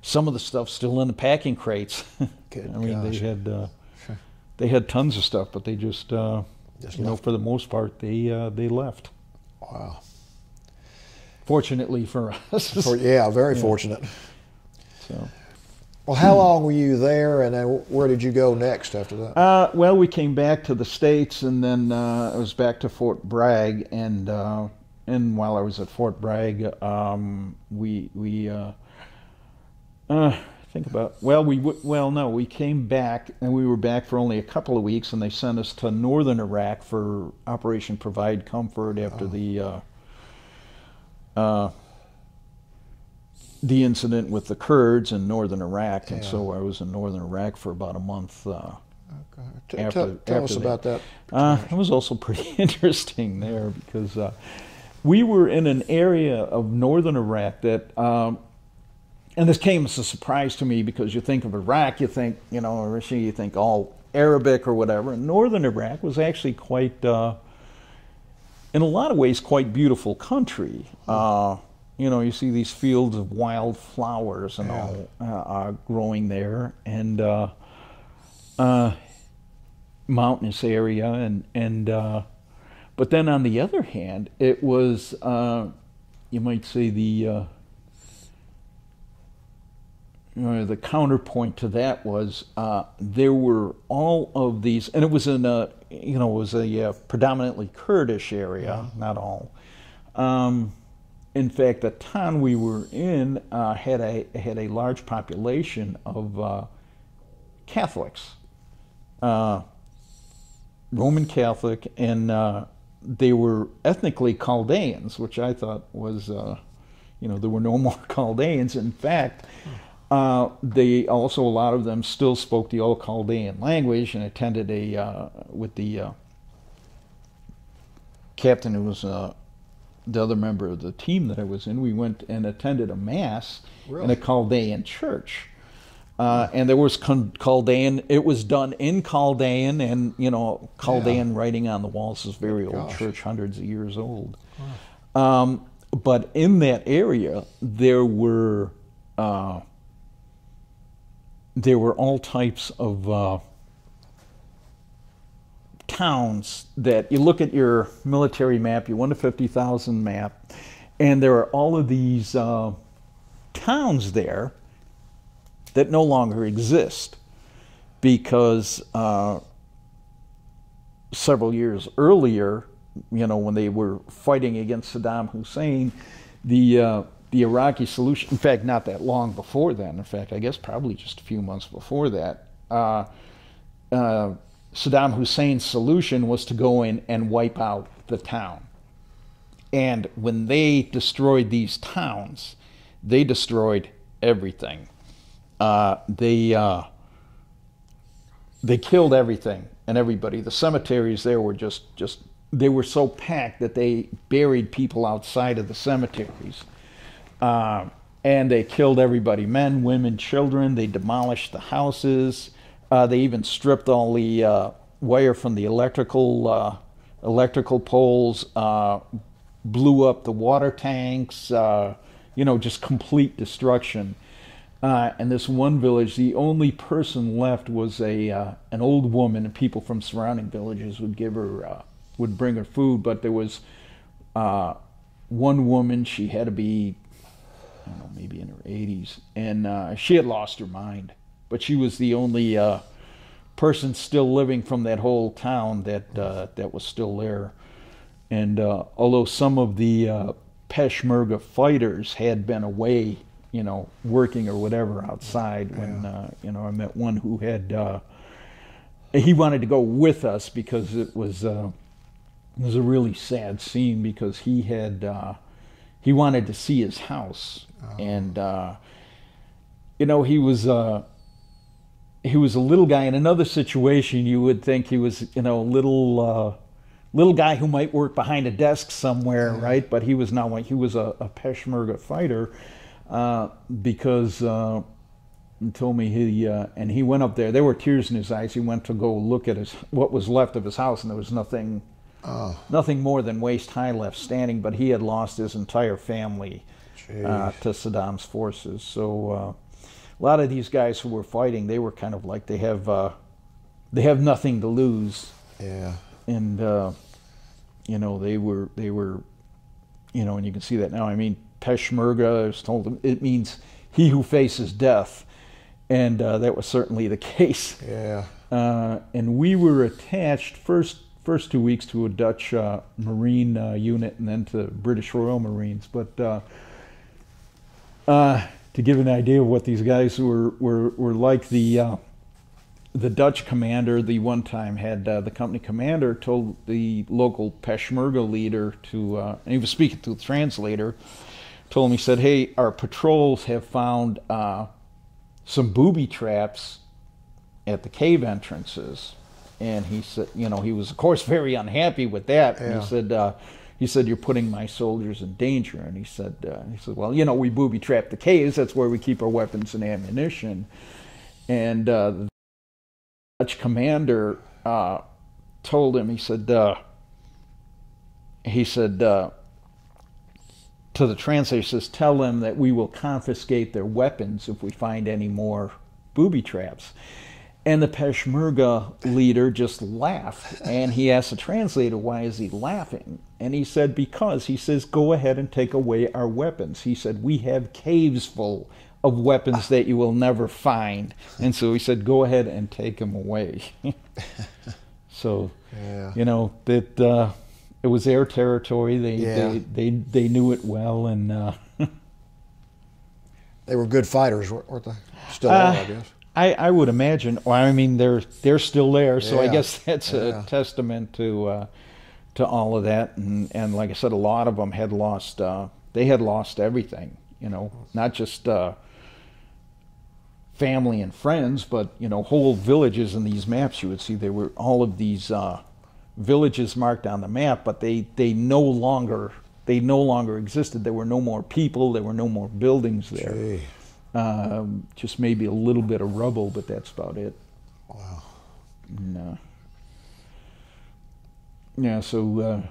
some of the stuff still in the packing crates. Good I mean, gosh. they had uh, they had tons of stuff, but they just, uh, Just you know, for the most part, they uh, they left. Wow. Fortunately for us. For, yeah, very Yeah. fortunate. so. Well, how long were you there, and then where did you go next after that? Uh, well, we came back to the states, and then uh, I was back to Fort Bragg, and uh, and while I was at Fort Bragg, um, we we uh, think about well, we w- well no, we came back, and we were back for only a couple of weeks, and they sent us to northern Iraq for Operation Provide Comfort after the. Uh, uh, the incident with the Kurds in northern Iraq, and so I was in northern Iraq for about a month. Uh, Okay. T- after- tell tell us after about that. uh, it was also pretty interesting there because uh, we were in an area of northern Iraq that, um, and this came as a surprise to me because you think of Iraq, you think, you know, originally you think all Arabic or whatever. And northern Iraq was actually quite, uh, in a lot of ways, quite beautiful country. Uh, you know, you see these fields of wild flowers and Yeah. all uh, uh, growing there, and uh, uh, mountainous area, and and uh, but then on the other hand, it was uh, you might say the uh, you know, the counterpoint to that was uh, there were all of these, and it was in a you know it was a uh, predominantly Kurdish area, not all. Um, in fact, the town we were in uh, had a had a large population of uh, Catholics, uh, Roman Catholic, and uh, they were ethnically Chaldeans, which I thought was, uh, you know, there were no more Chaldeans. In fact, uh, they also a lot of them still spoke the old Chaldean language and attended a uh, with the uh, captain who was uh, the other member of the team that I was in. We went and attended a mass in a Chaldean church. Uh, and there was Chal- Chaldean. It was done in Chaldean, and you know, Chaldean writing on the walls is very old Gosh. church, hundreds of years old. Um, but in that area, there were uh, there were all types of uh, towns that you look at your military map, your one to fifty thousand map, and there are all of these uh, towns there that no longer exist because uh, several years earlier, you know, when they were fighting against Saddam Hussein, the uh, the Iraqi solution. In fact, not that long before then. In fact, I guess probably just a few months before that. Uh, uh, Saddam Hussein's solution was to go in and wipe out the town. And when they destroyed these towns, they destroyed everything. Uh, they uh, they killed everything and everybody. The cemeteries there were just just they were so packed that they buried people outside of the cemeteries. Uh, and they killed everybody men, women, children. They demolished the houses. Uh, they even stripped all the uh, wire from the electrical uh, electrical poles, uh, blew up the water tanks. Uh, you know, just complete destruction. Uh, and this one village, the only person left was a an old woman, and people from surrounding villages would give her would bring her food. But there was one woman; she had to be, I don't know, maybe in her 80s, and uh, she had lost her mind. But she was the only uh, person still living from that whole town that uh, that was still there. And uh, although some of the uh, Peshmerga fighters had been away, you know, working or whatever outside, when uh, you know I met one who had uh, he wanted to go with us because it was uh, it was a really sad scene because he had uh, he wanted to see his house and uh, you know he was. Uh, he was a little guy in another situation you would think he was you know a little uh, little guy who might work behind a desk somewhere right but he was not one he was a, a peshmerga fighter uh, because uh, and told me he uh, and he went up there. There were tears in his eyes. He went to go look at his what was left of his house, and there was nothing, Oh, nothing more than waist high left standing. But he had lost his entire family uh, to Saddam's forces. So uh, a lot of these guys who were fighting, they were kind of like they have uh, they have nothing to lose, yeah. and uh, you know they were they were, you know, and you can see that now. I mean, Peshmerga I was told them it means he who faces death, and uh, that was certainly the case. Yeah. Uh, and we were attached first first two weeks to a Dutch uh, Marine uh, unit, and then to British Royal Marines. But uh, uh, to give an idea of what these guys were were, were like, the uh, the Dutch commander, the one time had uh, the company commander told the local Peshmerga leader to, uh, and he was speaking to the translator, told him he said, "Hey, our patrols have found uh, some booby traps at the cave entrances." And he said, you know, he was of course very unhappy with that. And he said, uh, he said, "You're putting my soldiers in danger." And he said, uh, he said, "Well, you know, we booby trap the caves. That's where we keep our weapons and ammunition." And uh, the Dutch commander uh, told him, he said, uh, he said uh, to the translator, says, "Tell them that we will confiscate their weapons if we find any more booby traps." And the Peshmerga leader just laughed, and he asked the translator, "Why is he laughing?" And he said, "Because he says, go ahead and take away our weapons." He said, "We have caves full of weapons that you will never find," and so he said, "Go ahead and take them away." so, Yeah. you know that uh, it was their territory. They Yeah. they, they they knew it well, and uh, They were good fighters, weren't they? Still Uh, are, I guess. I, I would imagine. Well, I mean, they're they're still there, so I guess that's yeah. a testament to uh, to all of that. And and like I said, a lot of them had lost. Uh, they had lost everything. You know, not just uh, family and friends, but you know, whole villages. In these maps, you would see there were all of these uh, villages marked on the map, but they they no longer they no longer existed. There were no more people. There were no more buildings there. Gee. Um, just maybe a little bit of rubble, but that's about it. Wow. No. Yeah, so, uh,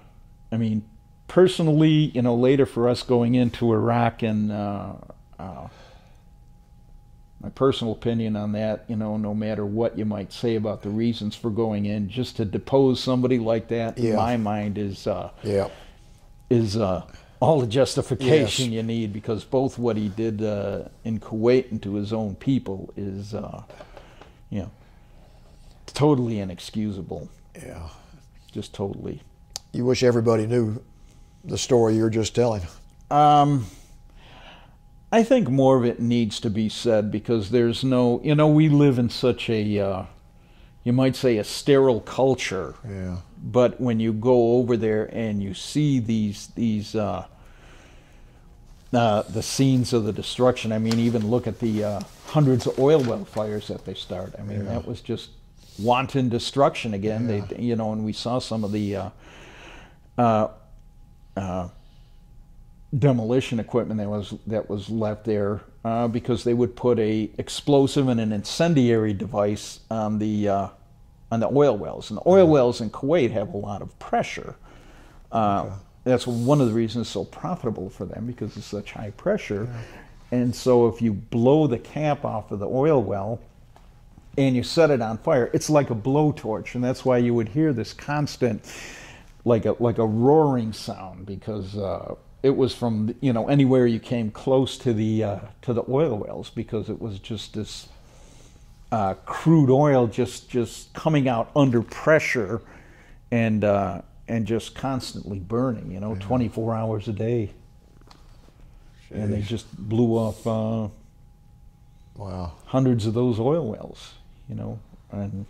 I mean, personally, you know, later for us going into Iraq and uh, uh, my personal opinion on that, you know, no matter what you might say about the reasons for going in, just to depose somebody like that, in my mind, is uh, Yeah. is uh, all the justification Yes. you need because both what he did uh, in Kuwait and to his own people is, uh, you know, totally inexcusable. Yeah. Just totally. You wish everybody knew the story you're just telling. Um, I think more of it needs to be said because there's no, you know, we live in such a, uh, you might say, a sterile culture. Yeah. But when you go over there and you see these these uh, uh, the scenes of the destruction, I mean, even look at the uh, hundreds of oil well fires that they start. I mean, Yeah. that was just wanton destruction again. Yeah. They, you know, and we saw some of the uh, uh, uh, demolition equipment that was that was left there uh, because they would put a explosive and an incendiary device on the uh, on the oil wells, and the oil wells in Kuwait have a lot of pressure. Uh, Okay. That's one of the reasons it's so profitable for them because it's such high pressure. And so if you blow the cap off of the oil well and you set it on fire, it's like a blowtorch, and that's why you would hear this constant, like a like a roaring sound because uh, it was from you know anywhere you came close to the uh, to the oil wells because it was just this uh, crude oil just just coming out under pressure and uh, and just constantly burning, you know, 24 hours a day. And they just blew off uh, Wow. hundreds of those oil wells, you know. And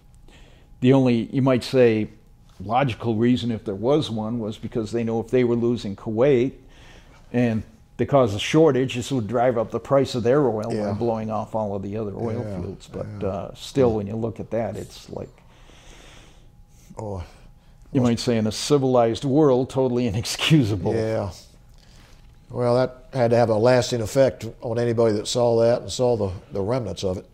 the only, you might say, logical reason, if there was one, was because they know if they were losing Kuwait and they caused a shortage, this would drive up the price of their oil Yeah. by blowing off all of the other oil Yeah, fields. But yeah. uh, still, when you look at that, it's like, Oh, you might say, in a civilized world, totally inexcusable. yeah. Well, that had to have a lasting effect on anybody that saw that and saw the, the remnants of it.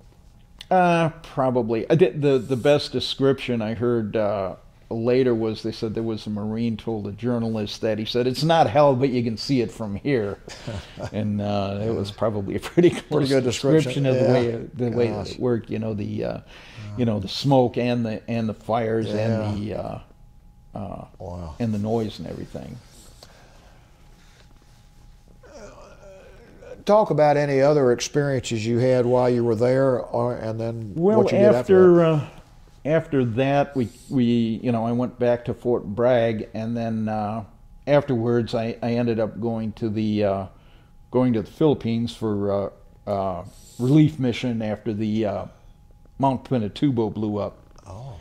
Uh, probably. I did, the the best description I heard uh, later was they said there was a Marine told a journalist that he said it's not hell, but you can see it from here, and uh, it was probably a pretty close good description. of the Yeah. way it- the way it worked. You know the uh, you know the smoke and the and the fires and the uh, uh, Wow. and the noise and everything. Talk about any other experiences you had while you were there, or, and then Well, what you did after. after uh, after that, we we you know I went back to Fort Bragg, and then uh, afterwards I, I ended up going to the uh, going to the Philippines for uh, uh, relief mission after the uh, Mount Pinatubo blew up, Oh.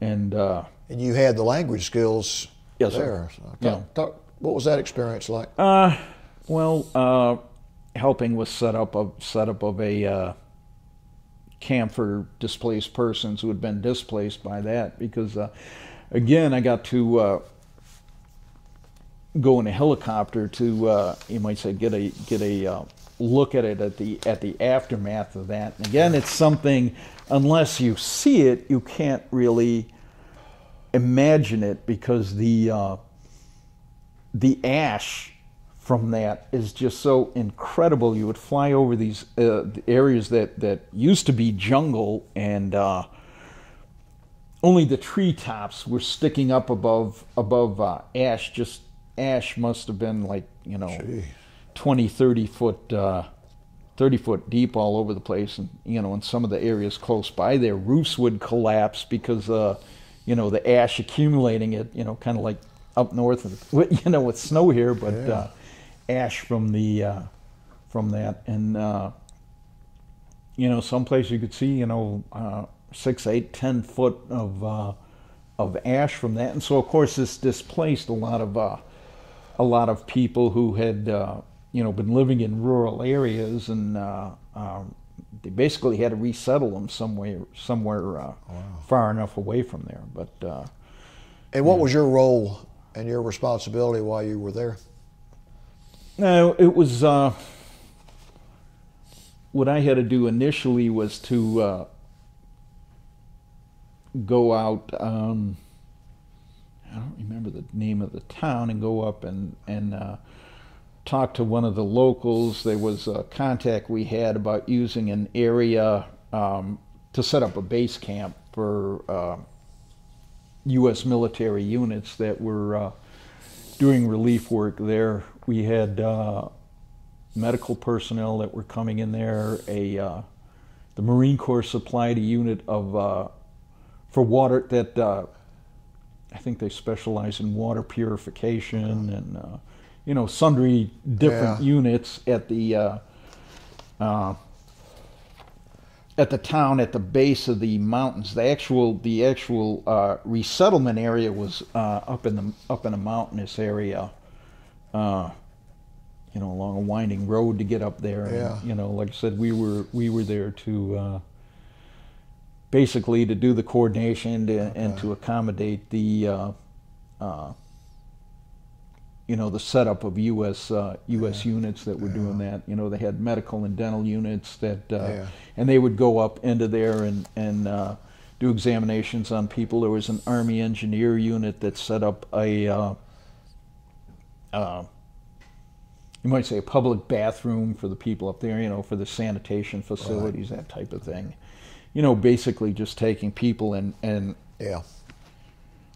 and uh, And you had the language skills Yes, sir. So talk- Yeah. talk- what was that experience like? Uh, well, uh, helping with setup of setup of a uh, camp for displaced persons who had been displaced by that. Because uh, again, I got to uh, go in a helicopter to uh, you might say get a get a uh, look at it at the at the aftermath of that. And again, it's something unless you see it, you can't really imagine it because the uh, the ash from that is just so incredible. You would fly over these uh, areas that, that used to be jungle, and uh, only the treetops were sticking up above above uh, ash. Just ash must have been like you know, Gee. 20, 30 foot. Uh, 30 foot deep all over the place and you know in some of the areas close by there roofs would collapse because uh you know the ash accumulating it you know kind of like up north with- you know with snow here but Yeah. uh ash from the uh from that and uh you know someplace you could see you know uh six eight ten foot of uh of ash from that and so of course this displaced a lot of uh a lot of people who had uh, you know been living in rural areas and uh, um, they basically had to resettle them somewhere somewhere uh, far enough away from there. But uh, And what was your role and your responsibility while you were there? No, it was uh, what I had to do initially was to uh, go out. Um, I don't remember the name of the town and go up and and uh, talk to one of the locals. There was a contact we had about using an area um, to set up a base camp for uh, U.S. military units that were uh, doing relief work there. We had uh, medical personnel that were coming in there. A uh, the Marine Corps supplied a unit of uh, for water that uh, I think they specialize in water purification and uh, you know sundry different Yeah. units at the uh, uh, at the town at the base of the mountains. The actual the actual uh, resettlement area was uh, up in the up in a mountainous area. Uh, you know, along a winding road to get up there. And, Yeah. You know, like I said, we were we were there to uh, basically to do the coordination to, and to accommodate the uh, uh, you know the setup of U.S. Uh, U.S. units that were doing that. You know, they had medical and dental units that, uh, Yeah. and they would go up into there and and uh, do examinations on people. There was an Army engineer unit that set up a uh, uh, you might say a public bathroom for the people up there, you know, for the sanitation facilities, that type of thing. You know, basically just taking people and, and Yeah.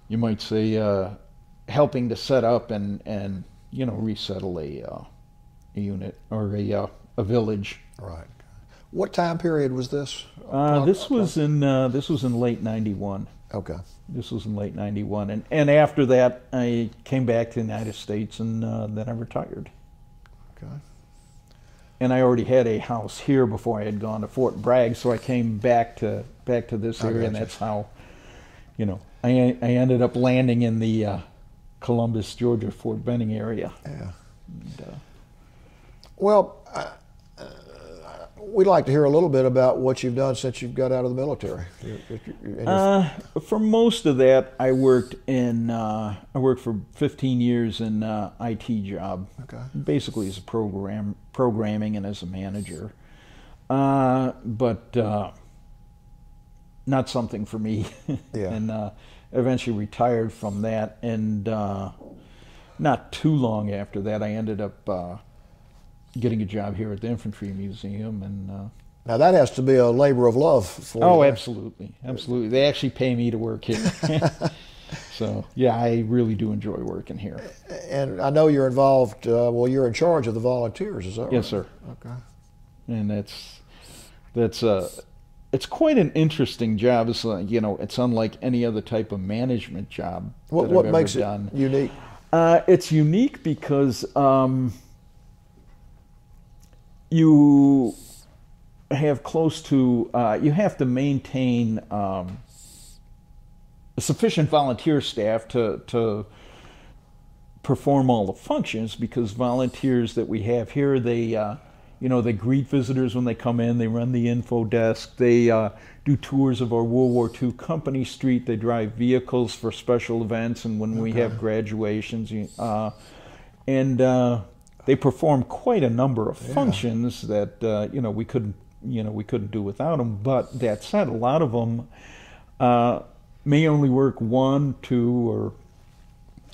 you might say uh, helping to set up and, and you know, resettle a, uh, a unit or a, uh, a village. Right. What time period was this? Uh, this was in uh, this was in late '91. Okay. This was in late '91, and and after that, I came back to the United States, and uh, then I retired. Okay. and I already had a house here before I had gone to Fort Bragg, so I came back to back to this I area, and that's how, you know, I I ended up landing in the uh, Columbus, Georgia, Fort Benning area. Yeah. And, uh, Well, uh, we'd like to hear a little bit about what you've done since you've got out of the military. Uh, for most of that, I worked in uh, I worked for 15 years in uh, IT job. Okay. Basically, as a program programming and as a manager, uh, but uh, not something for me. Yeah. and uh, eventually retired from that, and not too long after that, I ended up getting a job here at the Infantry Museum, and uh, now that has to be a labor of love for oh, you. absolutely, absolutely. They actually pay me to work here, so yeah, I really do enjoy working here. And I know you're involved. Uh, well, you're in charge of the volunteers, is that right? Yes, sir. Okay. And that's that's uh, it's quite an interesting job. It's like, you know, it's unlike any other type of management job. What what makes it done. unique? Uh, it's unique because um, you have close to uh, you have to maintain um, a sufficient volunteer staff to to perform all the functions because volunteers that we have here they uh, you know they greet visitors when they come in they run the info desk they uh, do tours of our World War II company street they drive vehicles for special events and when we have graduations uh, and uh, they perform quite a number of functions that uh, you know we couldn't you know we couldn't do without them. But that said, a lot of them uh, may only work one, two, or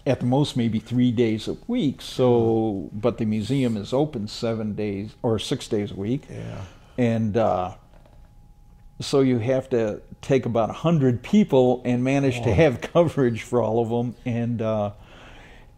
at the most maybe three days a week. So, but the museum is open seven days or six days a week, Yeah. and uh, so you have to take about a hundred people and manage to have coverage for all of them, and uh,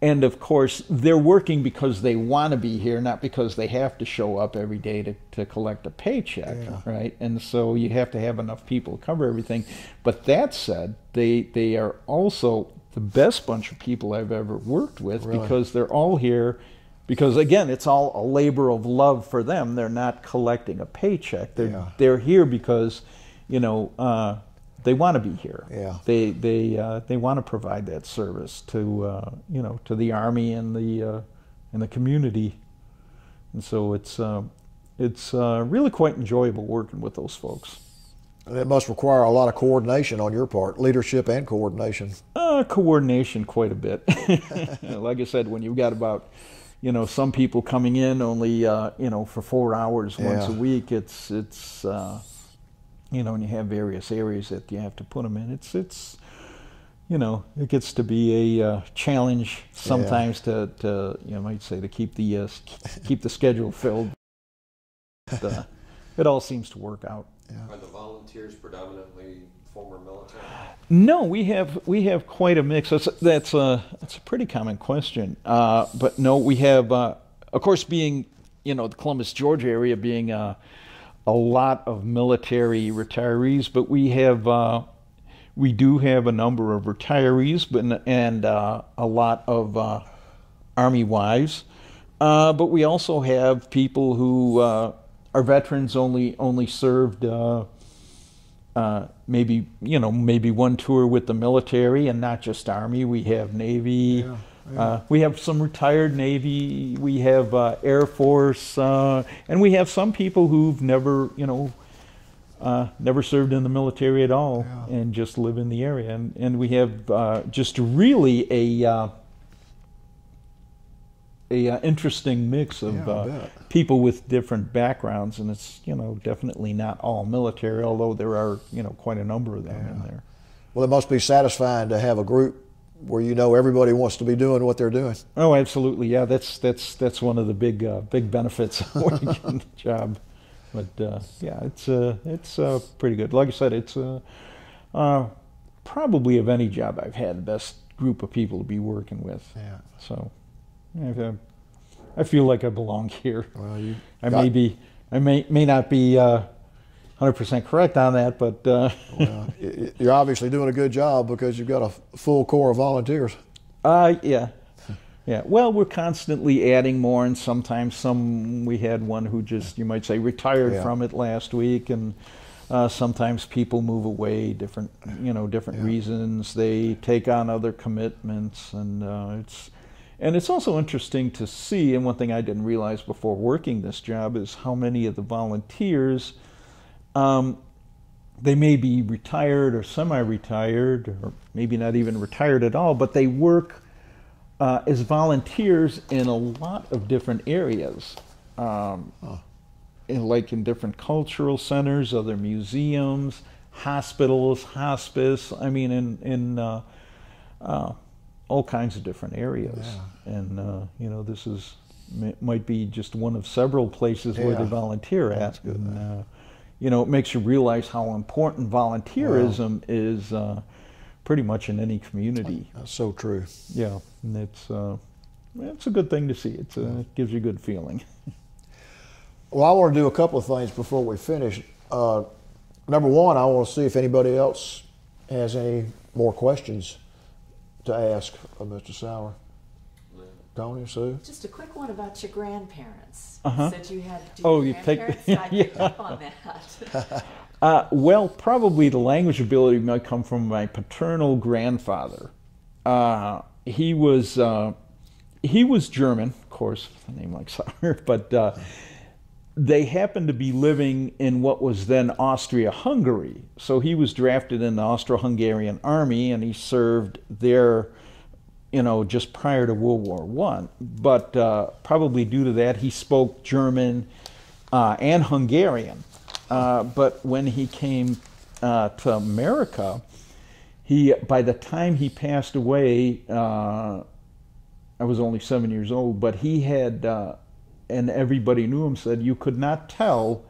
and of course they're working because they want to be here, not because they have to show up every day to, to collect a paycheck, Yeah. right? And so you have to have enough people to cover everything. But that said, they they are also the best bunch of people I've ever worked with Really? because they're all here because again it's all a labor of love for them they're not collecting a paycheck they're Yeah. they're here because you know uh, they want to be here Yeah. they they uh, they want to provide that service to uh, you know to the army and the uh, and the community and so it's uh, it's uh, really quite enjoyable working with those folks It must require a lot of coordination on your part, leadership and coordination. Uh, coordination quite a bit. like I said, when you've got about, you know, some people coming in only, uh, you know, for four hours once Yeah. a week, it's it's, uh, you know, and you have various areas that you have to put them in. It's it's, you know, it gets to be a uh, challenge sometimes to to you might say to keep the uh, keep the schedule filled. But, uh, it all seems to work out. Are the volunteers predominantly former military? No, we have we have quite a mix. That's that's a that's a pretty common question. Uh, but no, we have, uh, of course, being you know the Columbus, Georgia area being uh, a lot of military retirees, but we have uh, we do have a number of retirees, but and uh, a lot of uh, army wives. Uh, but we also have people who uh, are veterans only only served. Uh, uh, maybe you know maybe one tour with the military and not just army we have navy Uh, we have some retired navy we have uh, air force uh, and we have some people who've never you know uh, never served in the military at all Yeah. and just live in the area and, and we have uh, just really a uh, a uh, interesting mix of Yeah, uh, people with different backgrounds, and it's you know definitely not all military, although there are you know quite a number of them in there. Well, it must be satisfying to have a group where you know everybody wants to be doing what they're doing. Oh, absolutely, yeah. That's that's that's one of the big uh, big benefits of working the job. But uh, yeah, it's uh, it's uh, pretty good. Like I said, it's uh, uh, probably of any job I've had the best group of people to be working with. Yeah. So yeah, I feel like I belong here. Well, you I got- may be, I may may not be uh, 100% correct on that, but uh, well, you're obviously doing a good job because you've got a full core of volunteers. uh, yeah, yeah. Well, we're constantly adding more, and sometimes some we had one who just you might say retired Yeah. from it last week, and uh, sometimes people move away, different you know different Yeah. reasons. They take on other commitments, and uh, it's And it's also interesting to see, and one thing I didn't realize before working this job is how many of the volunteers, um, they may be retired or semi-retired, or maybe not even retired at all, but they work uh, as volunteers in a lot of different areas, um, in, like in different cultural centers, other museums, hospitals, hospice. I mean, in in uh, uh, all kinds of different areas. And uh, you know, this is might be just one of several places where Yeah. they volunteer at. And, uh, you know, it makes you realize how important volunteerism is. Uh, pretty much in any community. That's so true. Yeah, and it's uh, it's a good thing to see. It's a, it gives you a good feeling. Well, I want to do a couple of things before we finish. Uh, number one, I want to see if anybody else has any more questions to ask of Mr. Sauer. Tony, Sue? Just a quick one about your grandparents. Uh-huh. Said you had do Oh, your you take- grandparents? Pick yeah. up on that? Uh, well, probably the language ability might come from my paternal grandfather. Uh, he was uh, he was German, of course, a name like Sauer, but uh, they happened to be living in what was then Austria-Hungary. So he was drafted in the Austro-Hungarian army, and he served there, you know, just prior to World War One. But uh, probably due to that, he spoke German uh, and Hungarian. Uh, but when he came uh, to America, he by the time he passed away, uh, I was only seven years old, but he had, uh, and everybody knew him, said you could not tell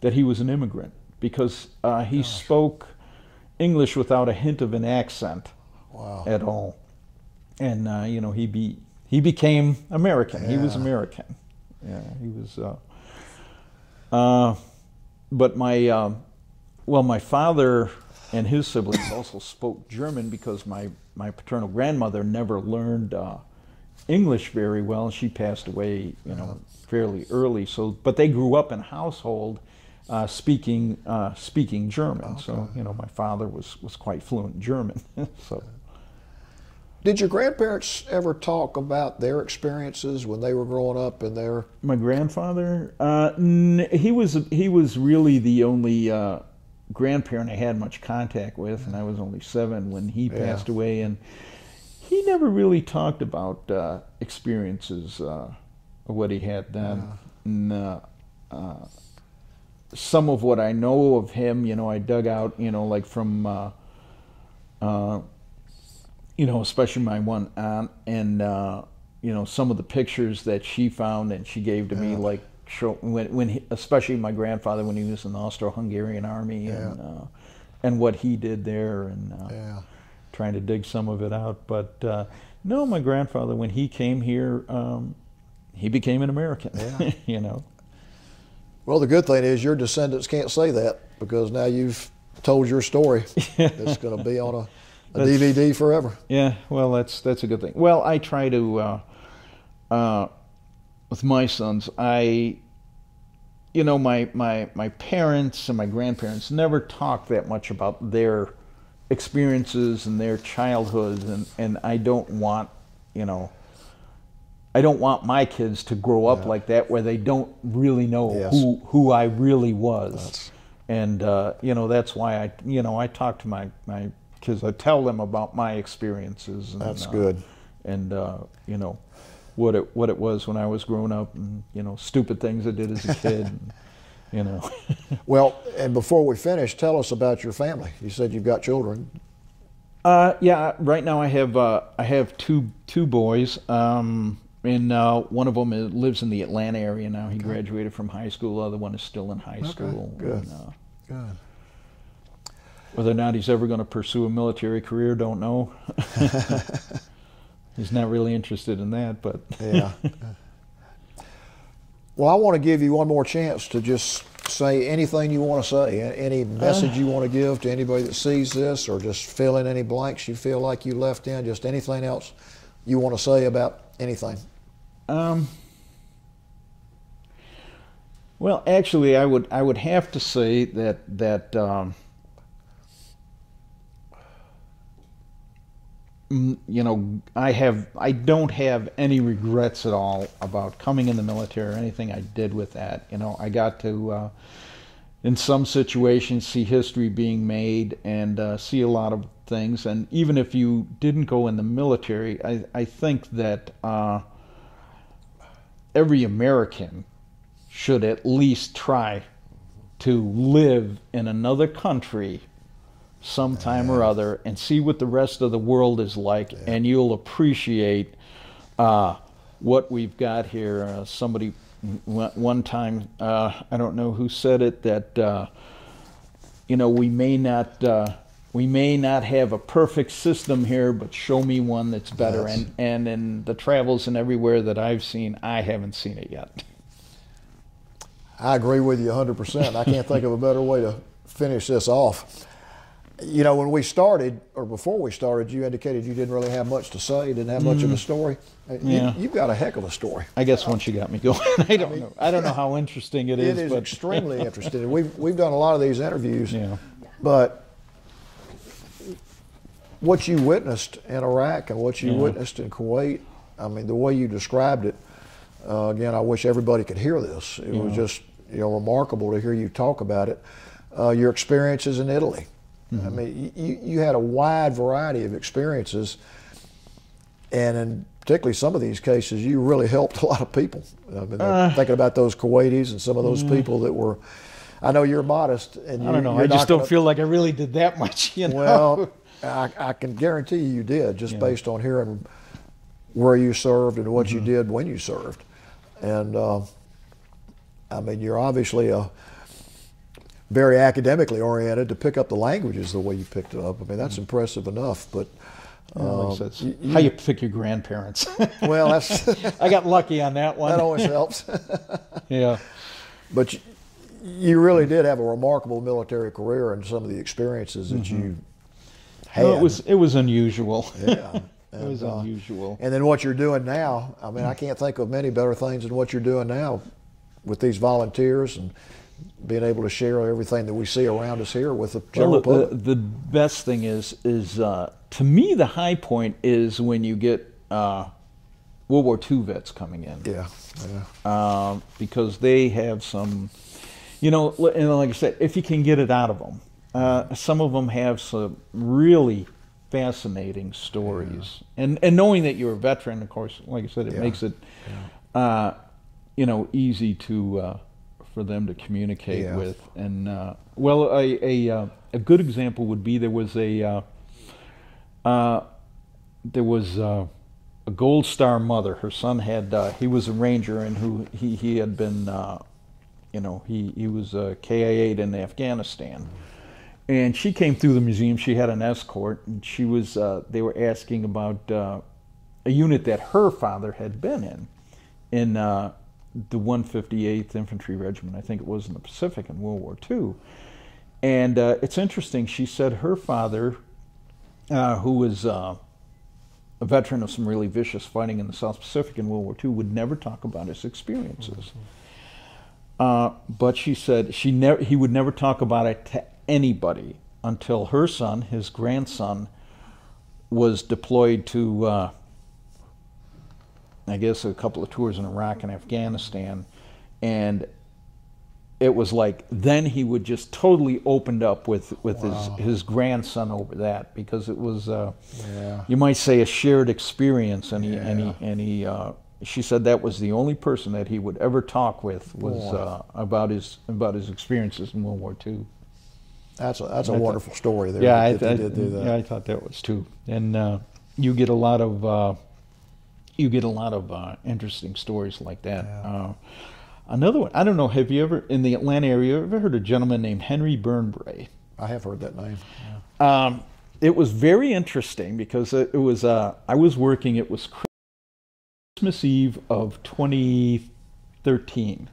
that he was an immigrant because uh, he spoke English without a hint of an accent Wow. at all. And uh, you know, he be he became American. He was American. Yeah, he was. Uh, uh, but my um, well, my father and his siblings also spoke German because my my paternal grandmother never learned uh, English very well. She passed away, you know, fairly early. So, but they grew up in a household uh, speaking uh, speaking German. So, you know, my father was was quite fluent in German. so. Did your grandparents ever talk about their experiences when they were growing up and their My grandfather, uh, n- he was he was really the only uh, grandparent I had much contact with, and I was only seven when he Yeah. passed away, and he never really talked about uh, experiences uh, what he had then. And, uh, uh, some of what I know of him, you know, I dug out, you know, like from. Uh, uh, you know, especially my one aunt, and uh, you know some of the pictures that she found and she gave to me, like show, when when he, especially my grandfather when he was in the Austro-Hungarian army and uh, and what he did there, and uh, yeah. Trying to dig some of it out. But uh, no, my grandfather when he came here, um, he became an American. Yeah. you know. Well, the good thing is your descendants can't say that because now you've told your story. It's going to be on a, a That's- DVD forever. Yeah, well, that's that's a good thing. Well, I try to uh, uh, with my sons. I, you know, my my my parents and my grandparents never talked that much about their experiences and their childhoods, and and I don't want, you know. I don't want my kids to grow up Yeah. like that, where they don't really know Yes. who who I really was That's- and uh, you know that's why I you know I talk to my my kids. I tell them about my experiences. And, That's uh, good. And uh, you know what it what it was when I was growing up, and you know stupid things I did as a kid. you know. Well, and before we finish, tell us about your family. You said you've got children. Uh, yeah, right now I have uh, I have two two boys, um, and uh, one of them is, lives in the Atlanta area now. He graduated from high school. The other one is still in high school. good. And, uh, Good. Whether or not he's ever going to pursue a military career, don't know. he's not really interested in that, but Yeah. Well, I want to give you one more chance to just say anything you want to say, any message you want to give to anybody that sees this, or just fill in any blanks you feel like you left in, just anything else you want to say about anything. Um, well, actually, I would I would have to say that that um, you know, I have, I don't have any regrets at all about coming in the military or anything I did with that. You know, I got to, uh, in some situations, see history being made and uh, see a lot of things. And even if you didn't go in the military, I, I think that uh, every American should at least try to live in another country sometime or other and see what the rest of the world is like, and you'll appreciate uh, what we've got here. Uh, somebody one one time, uh, I don't know who said it, that uh, you know we may not uh, we may not have a perfect system here, but show me one that's better. And and in the travels and everywhere that I've seen, I haven't seen it yet. I agree with you 100%. I can't think of a better way to finish this off. You know, when we started, or before we started, you indicated you didn't really have much to say, didn't have much of a story. Uh, You, Yeah. You've got a heck of a story. I guess once you got me going, I don't know. I don't know how interesting it is, It is but extremely interesting. We've, we've done a lot of these interviews, Yeah. but what you witnessed in Iraq and what you Yeah. witnessed in Kuwait, I mean, the way you described it, uh, again, I wish everybody could hear this. It was just you know remarkable to hear you talk about it. Uh, your experiences in Italy. Mm-hmm. I mean, you, you had a wide variety of experiences, and in particularly some of these cases, you really helped a lot of people. I mean, Uh. thinking about those Kuwaitis and some of those people that were. I know you're modest, and you, I don't know. I just don't feel like I really did that much. You know. well, I, I can guarantee you you did, just Yeah. based on hearing where you served and what you Mm-hmm. did when you served. And uh, I mean, you're obviously a very academically oriented to pick up the languages the way you picked it up. I mean, that's impressive enough. But Mm-hmm. Um, you- you- how you pick your grandparents. well, that's I got lucky on that one. that always helps. yeah. but you, you really did have a remarkable military career and some of the experiences that you had. No, it was it was unusual. yeah. it was And, uh, unusual. And then what you're doing now, I mean, I can't think of many better things than what you're doing now with these volunteers and being able to share everything that we see around us here with the general Well, public. the best thing is is uh, to me the high point is when you get uh, World War II vets coming in. yeah, yeah. um, because they have some, you know, and like I said, if you can get it out of them, uh, some of them have some really fascinating stories, and and knowing that you're a veteran, of course, like I said, it Yeah. makes it, uh, you know, easy to uh, for them to communicate Yeah. with, and uh, well, a a, uh, a good example would be there was a. Uh, uh, there was uh, a Gold Star mother. Her son had uh, he was a ranger and who he he had been uh, you know he he was a KIA in Afghanistan. And she came through the museum. She had an escort, and she was. Uh, they were asking about uh, a unit that her father had been in, in uh, the 158th Infantry Regiment. I think it was in the Pacific in World War II. And uh, it's interesting. She said her father uh, who was uh, a veteran of some really vicious fighting in the South Pacific in World War II, would never talk about his experiences. Uh, but she said she never he would never talk about it to anybody until her son, his grandson, was deployed to, uh, I guess, a couple of tours in Iraq and Afghanistan, and it was like then he would just totally opened up with with Wow. his his grandson over that because it was uh, Yeah. you might say a shared experience and he and he and he uh, she said that was the only person that he would ever talk with was uh, about his about his experiences in World War II. That's a that's a I wonderful story there. Yeah, I, I- did do that. yeah, I thought that was too. And uh, you get a lot of uh, you get a lot of uh, interesting stories like that. Yeah. Uh, another one, I don't know. Have you ever in the Atlanta area ever heard a gentleman named Henry Birnbrey? I have heard that name. Um, it was very interesting because it, it was uh, I was working. It was Christmas Eve of 2013.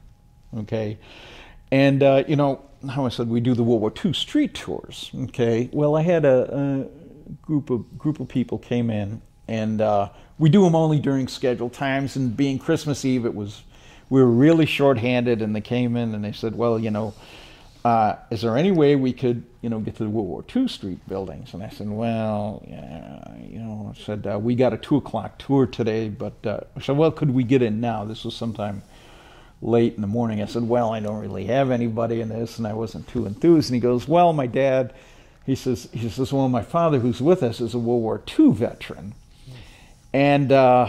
Okay, and uh, you know how I said we do the World War II street tours. Okay, well I had a, a group of group of people came in, and uh, we do them only during scheduled times. And being Christmas Eve, it was we were really short-handed, and they came in and they said, well, you know. uh, is there any way we could, you know, get to the World War II street buildings? And I said, well, yeah, you know, I said, uh, we got a two o'clock tour today, but uh, I said, well, could we get in now? This was sometime late in the morning. I said, well, I don't really have anybody in this, and I wasn't too enthused. And he goes, well, my dad, he says, he says, well, my father, who's with us, is a World War II veteran. And, uh,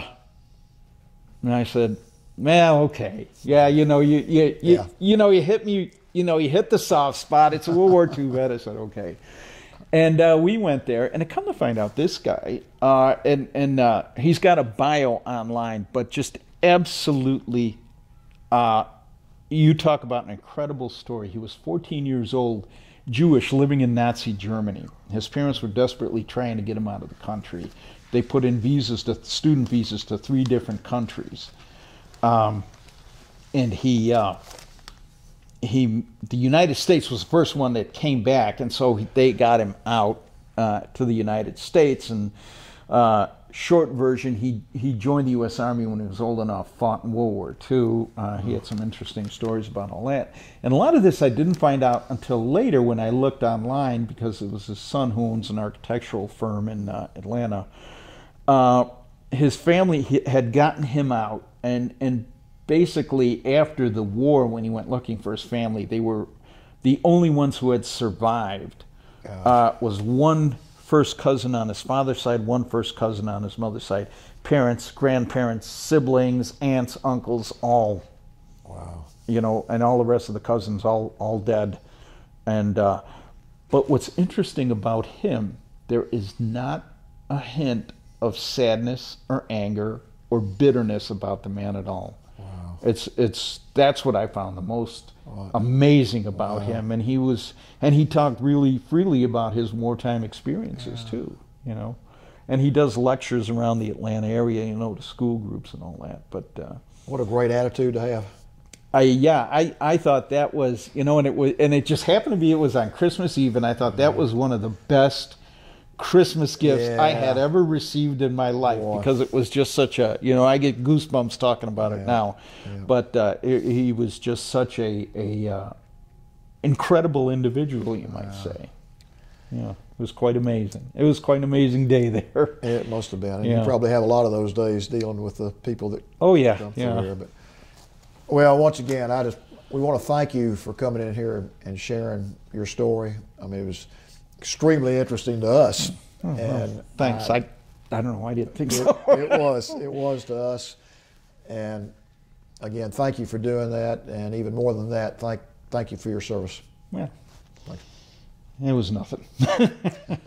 and I said, well, okay. Yeah, you know, you, you, you, Yeah. you know, you hit me, you know, you hit the soft spot. It's a World War II vet. I said, okay. And uh, we went there, and I come to find out this guy, uh, and, and uh, he's got a bio online, but just absolutely, uh, you talk about an incredible story. He was 14 years old, Jewish, living in Nazi Germany. His parents were desperately trying to get him out of the country. They put in visas to student visas to three different countries um, and he uh, he the United States was the first one that came back, and so they got him out uh, to the United States. And uh, short version, he he joined the U.S. Army when he was old enough, fought in World War II. Uh, he had some interesting stories about all that, and a lot of this I didn't find out until later when I looked online because it was his son who owns an architectural firm in uh, Atlanta uh, his family had gotten him out, and and basically after the war, when he went looking for his family, they were the only ones who had survived. Uh, was one first cousin on his father's side, one first cousin on his mother's side, parents, grandparents, siblings, aunts, uncles, all Wow. you know, and all the rest of the cousins all all dead. And uh, but what's interesting about him, there is not a hint of sadness or anger or bitterness about the man at all. Wow. It's it's that's what I found the most amazing about him, and he was and he talked really freely about his wartime experiences too. You know, and he does lectures around the Atlanta area, you know, to school groups and all that. But uh, What a great attitude to have. I yeah, I, I thought that was you know, and it was and it just happened to be it was on Christmas Eve, and I thought that was one of the best Christmas gifts I had ever received in my life Boy. because it was just such a you know I get goosebumps talking about it now, yeah. but uh, he he was just such a a uh, incredible individual, you might say. Yeah, it was quite amazing. It was quite an amazing day there. It must have been. And Yeah. you probably have a lot of those days dealing with the people that Oh yeah, come yeah. here. But well, once again, I just we want to thank you for coming in here and sharing your story. I mean, it was extremely interesting to us. Oh, and Oh, Thanks. I- I I don't know. I didn't think it, so. it was it was to us. And again, thank you for doing that. And even more than that, thank thank you for your service. Yeah. Thanks. It was nothing.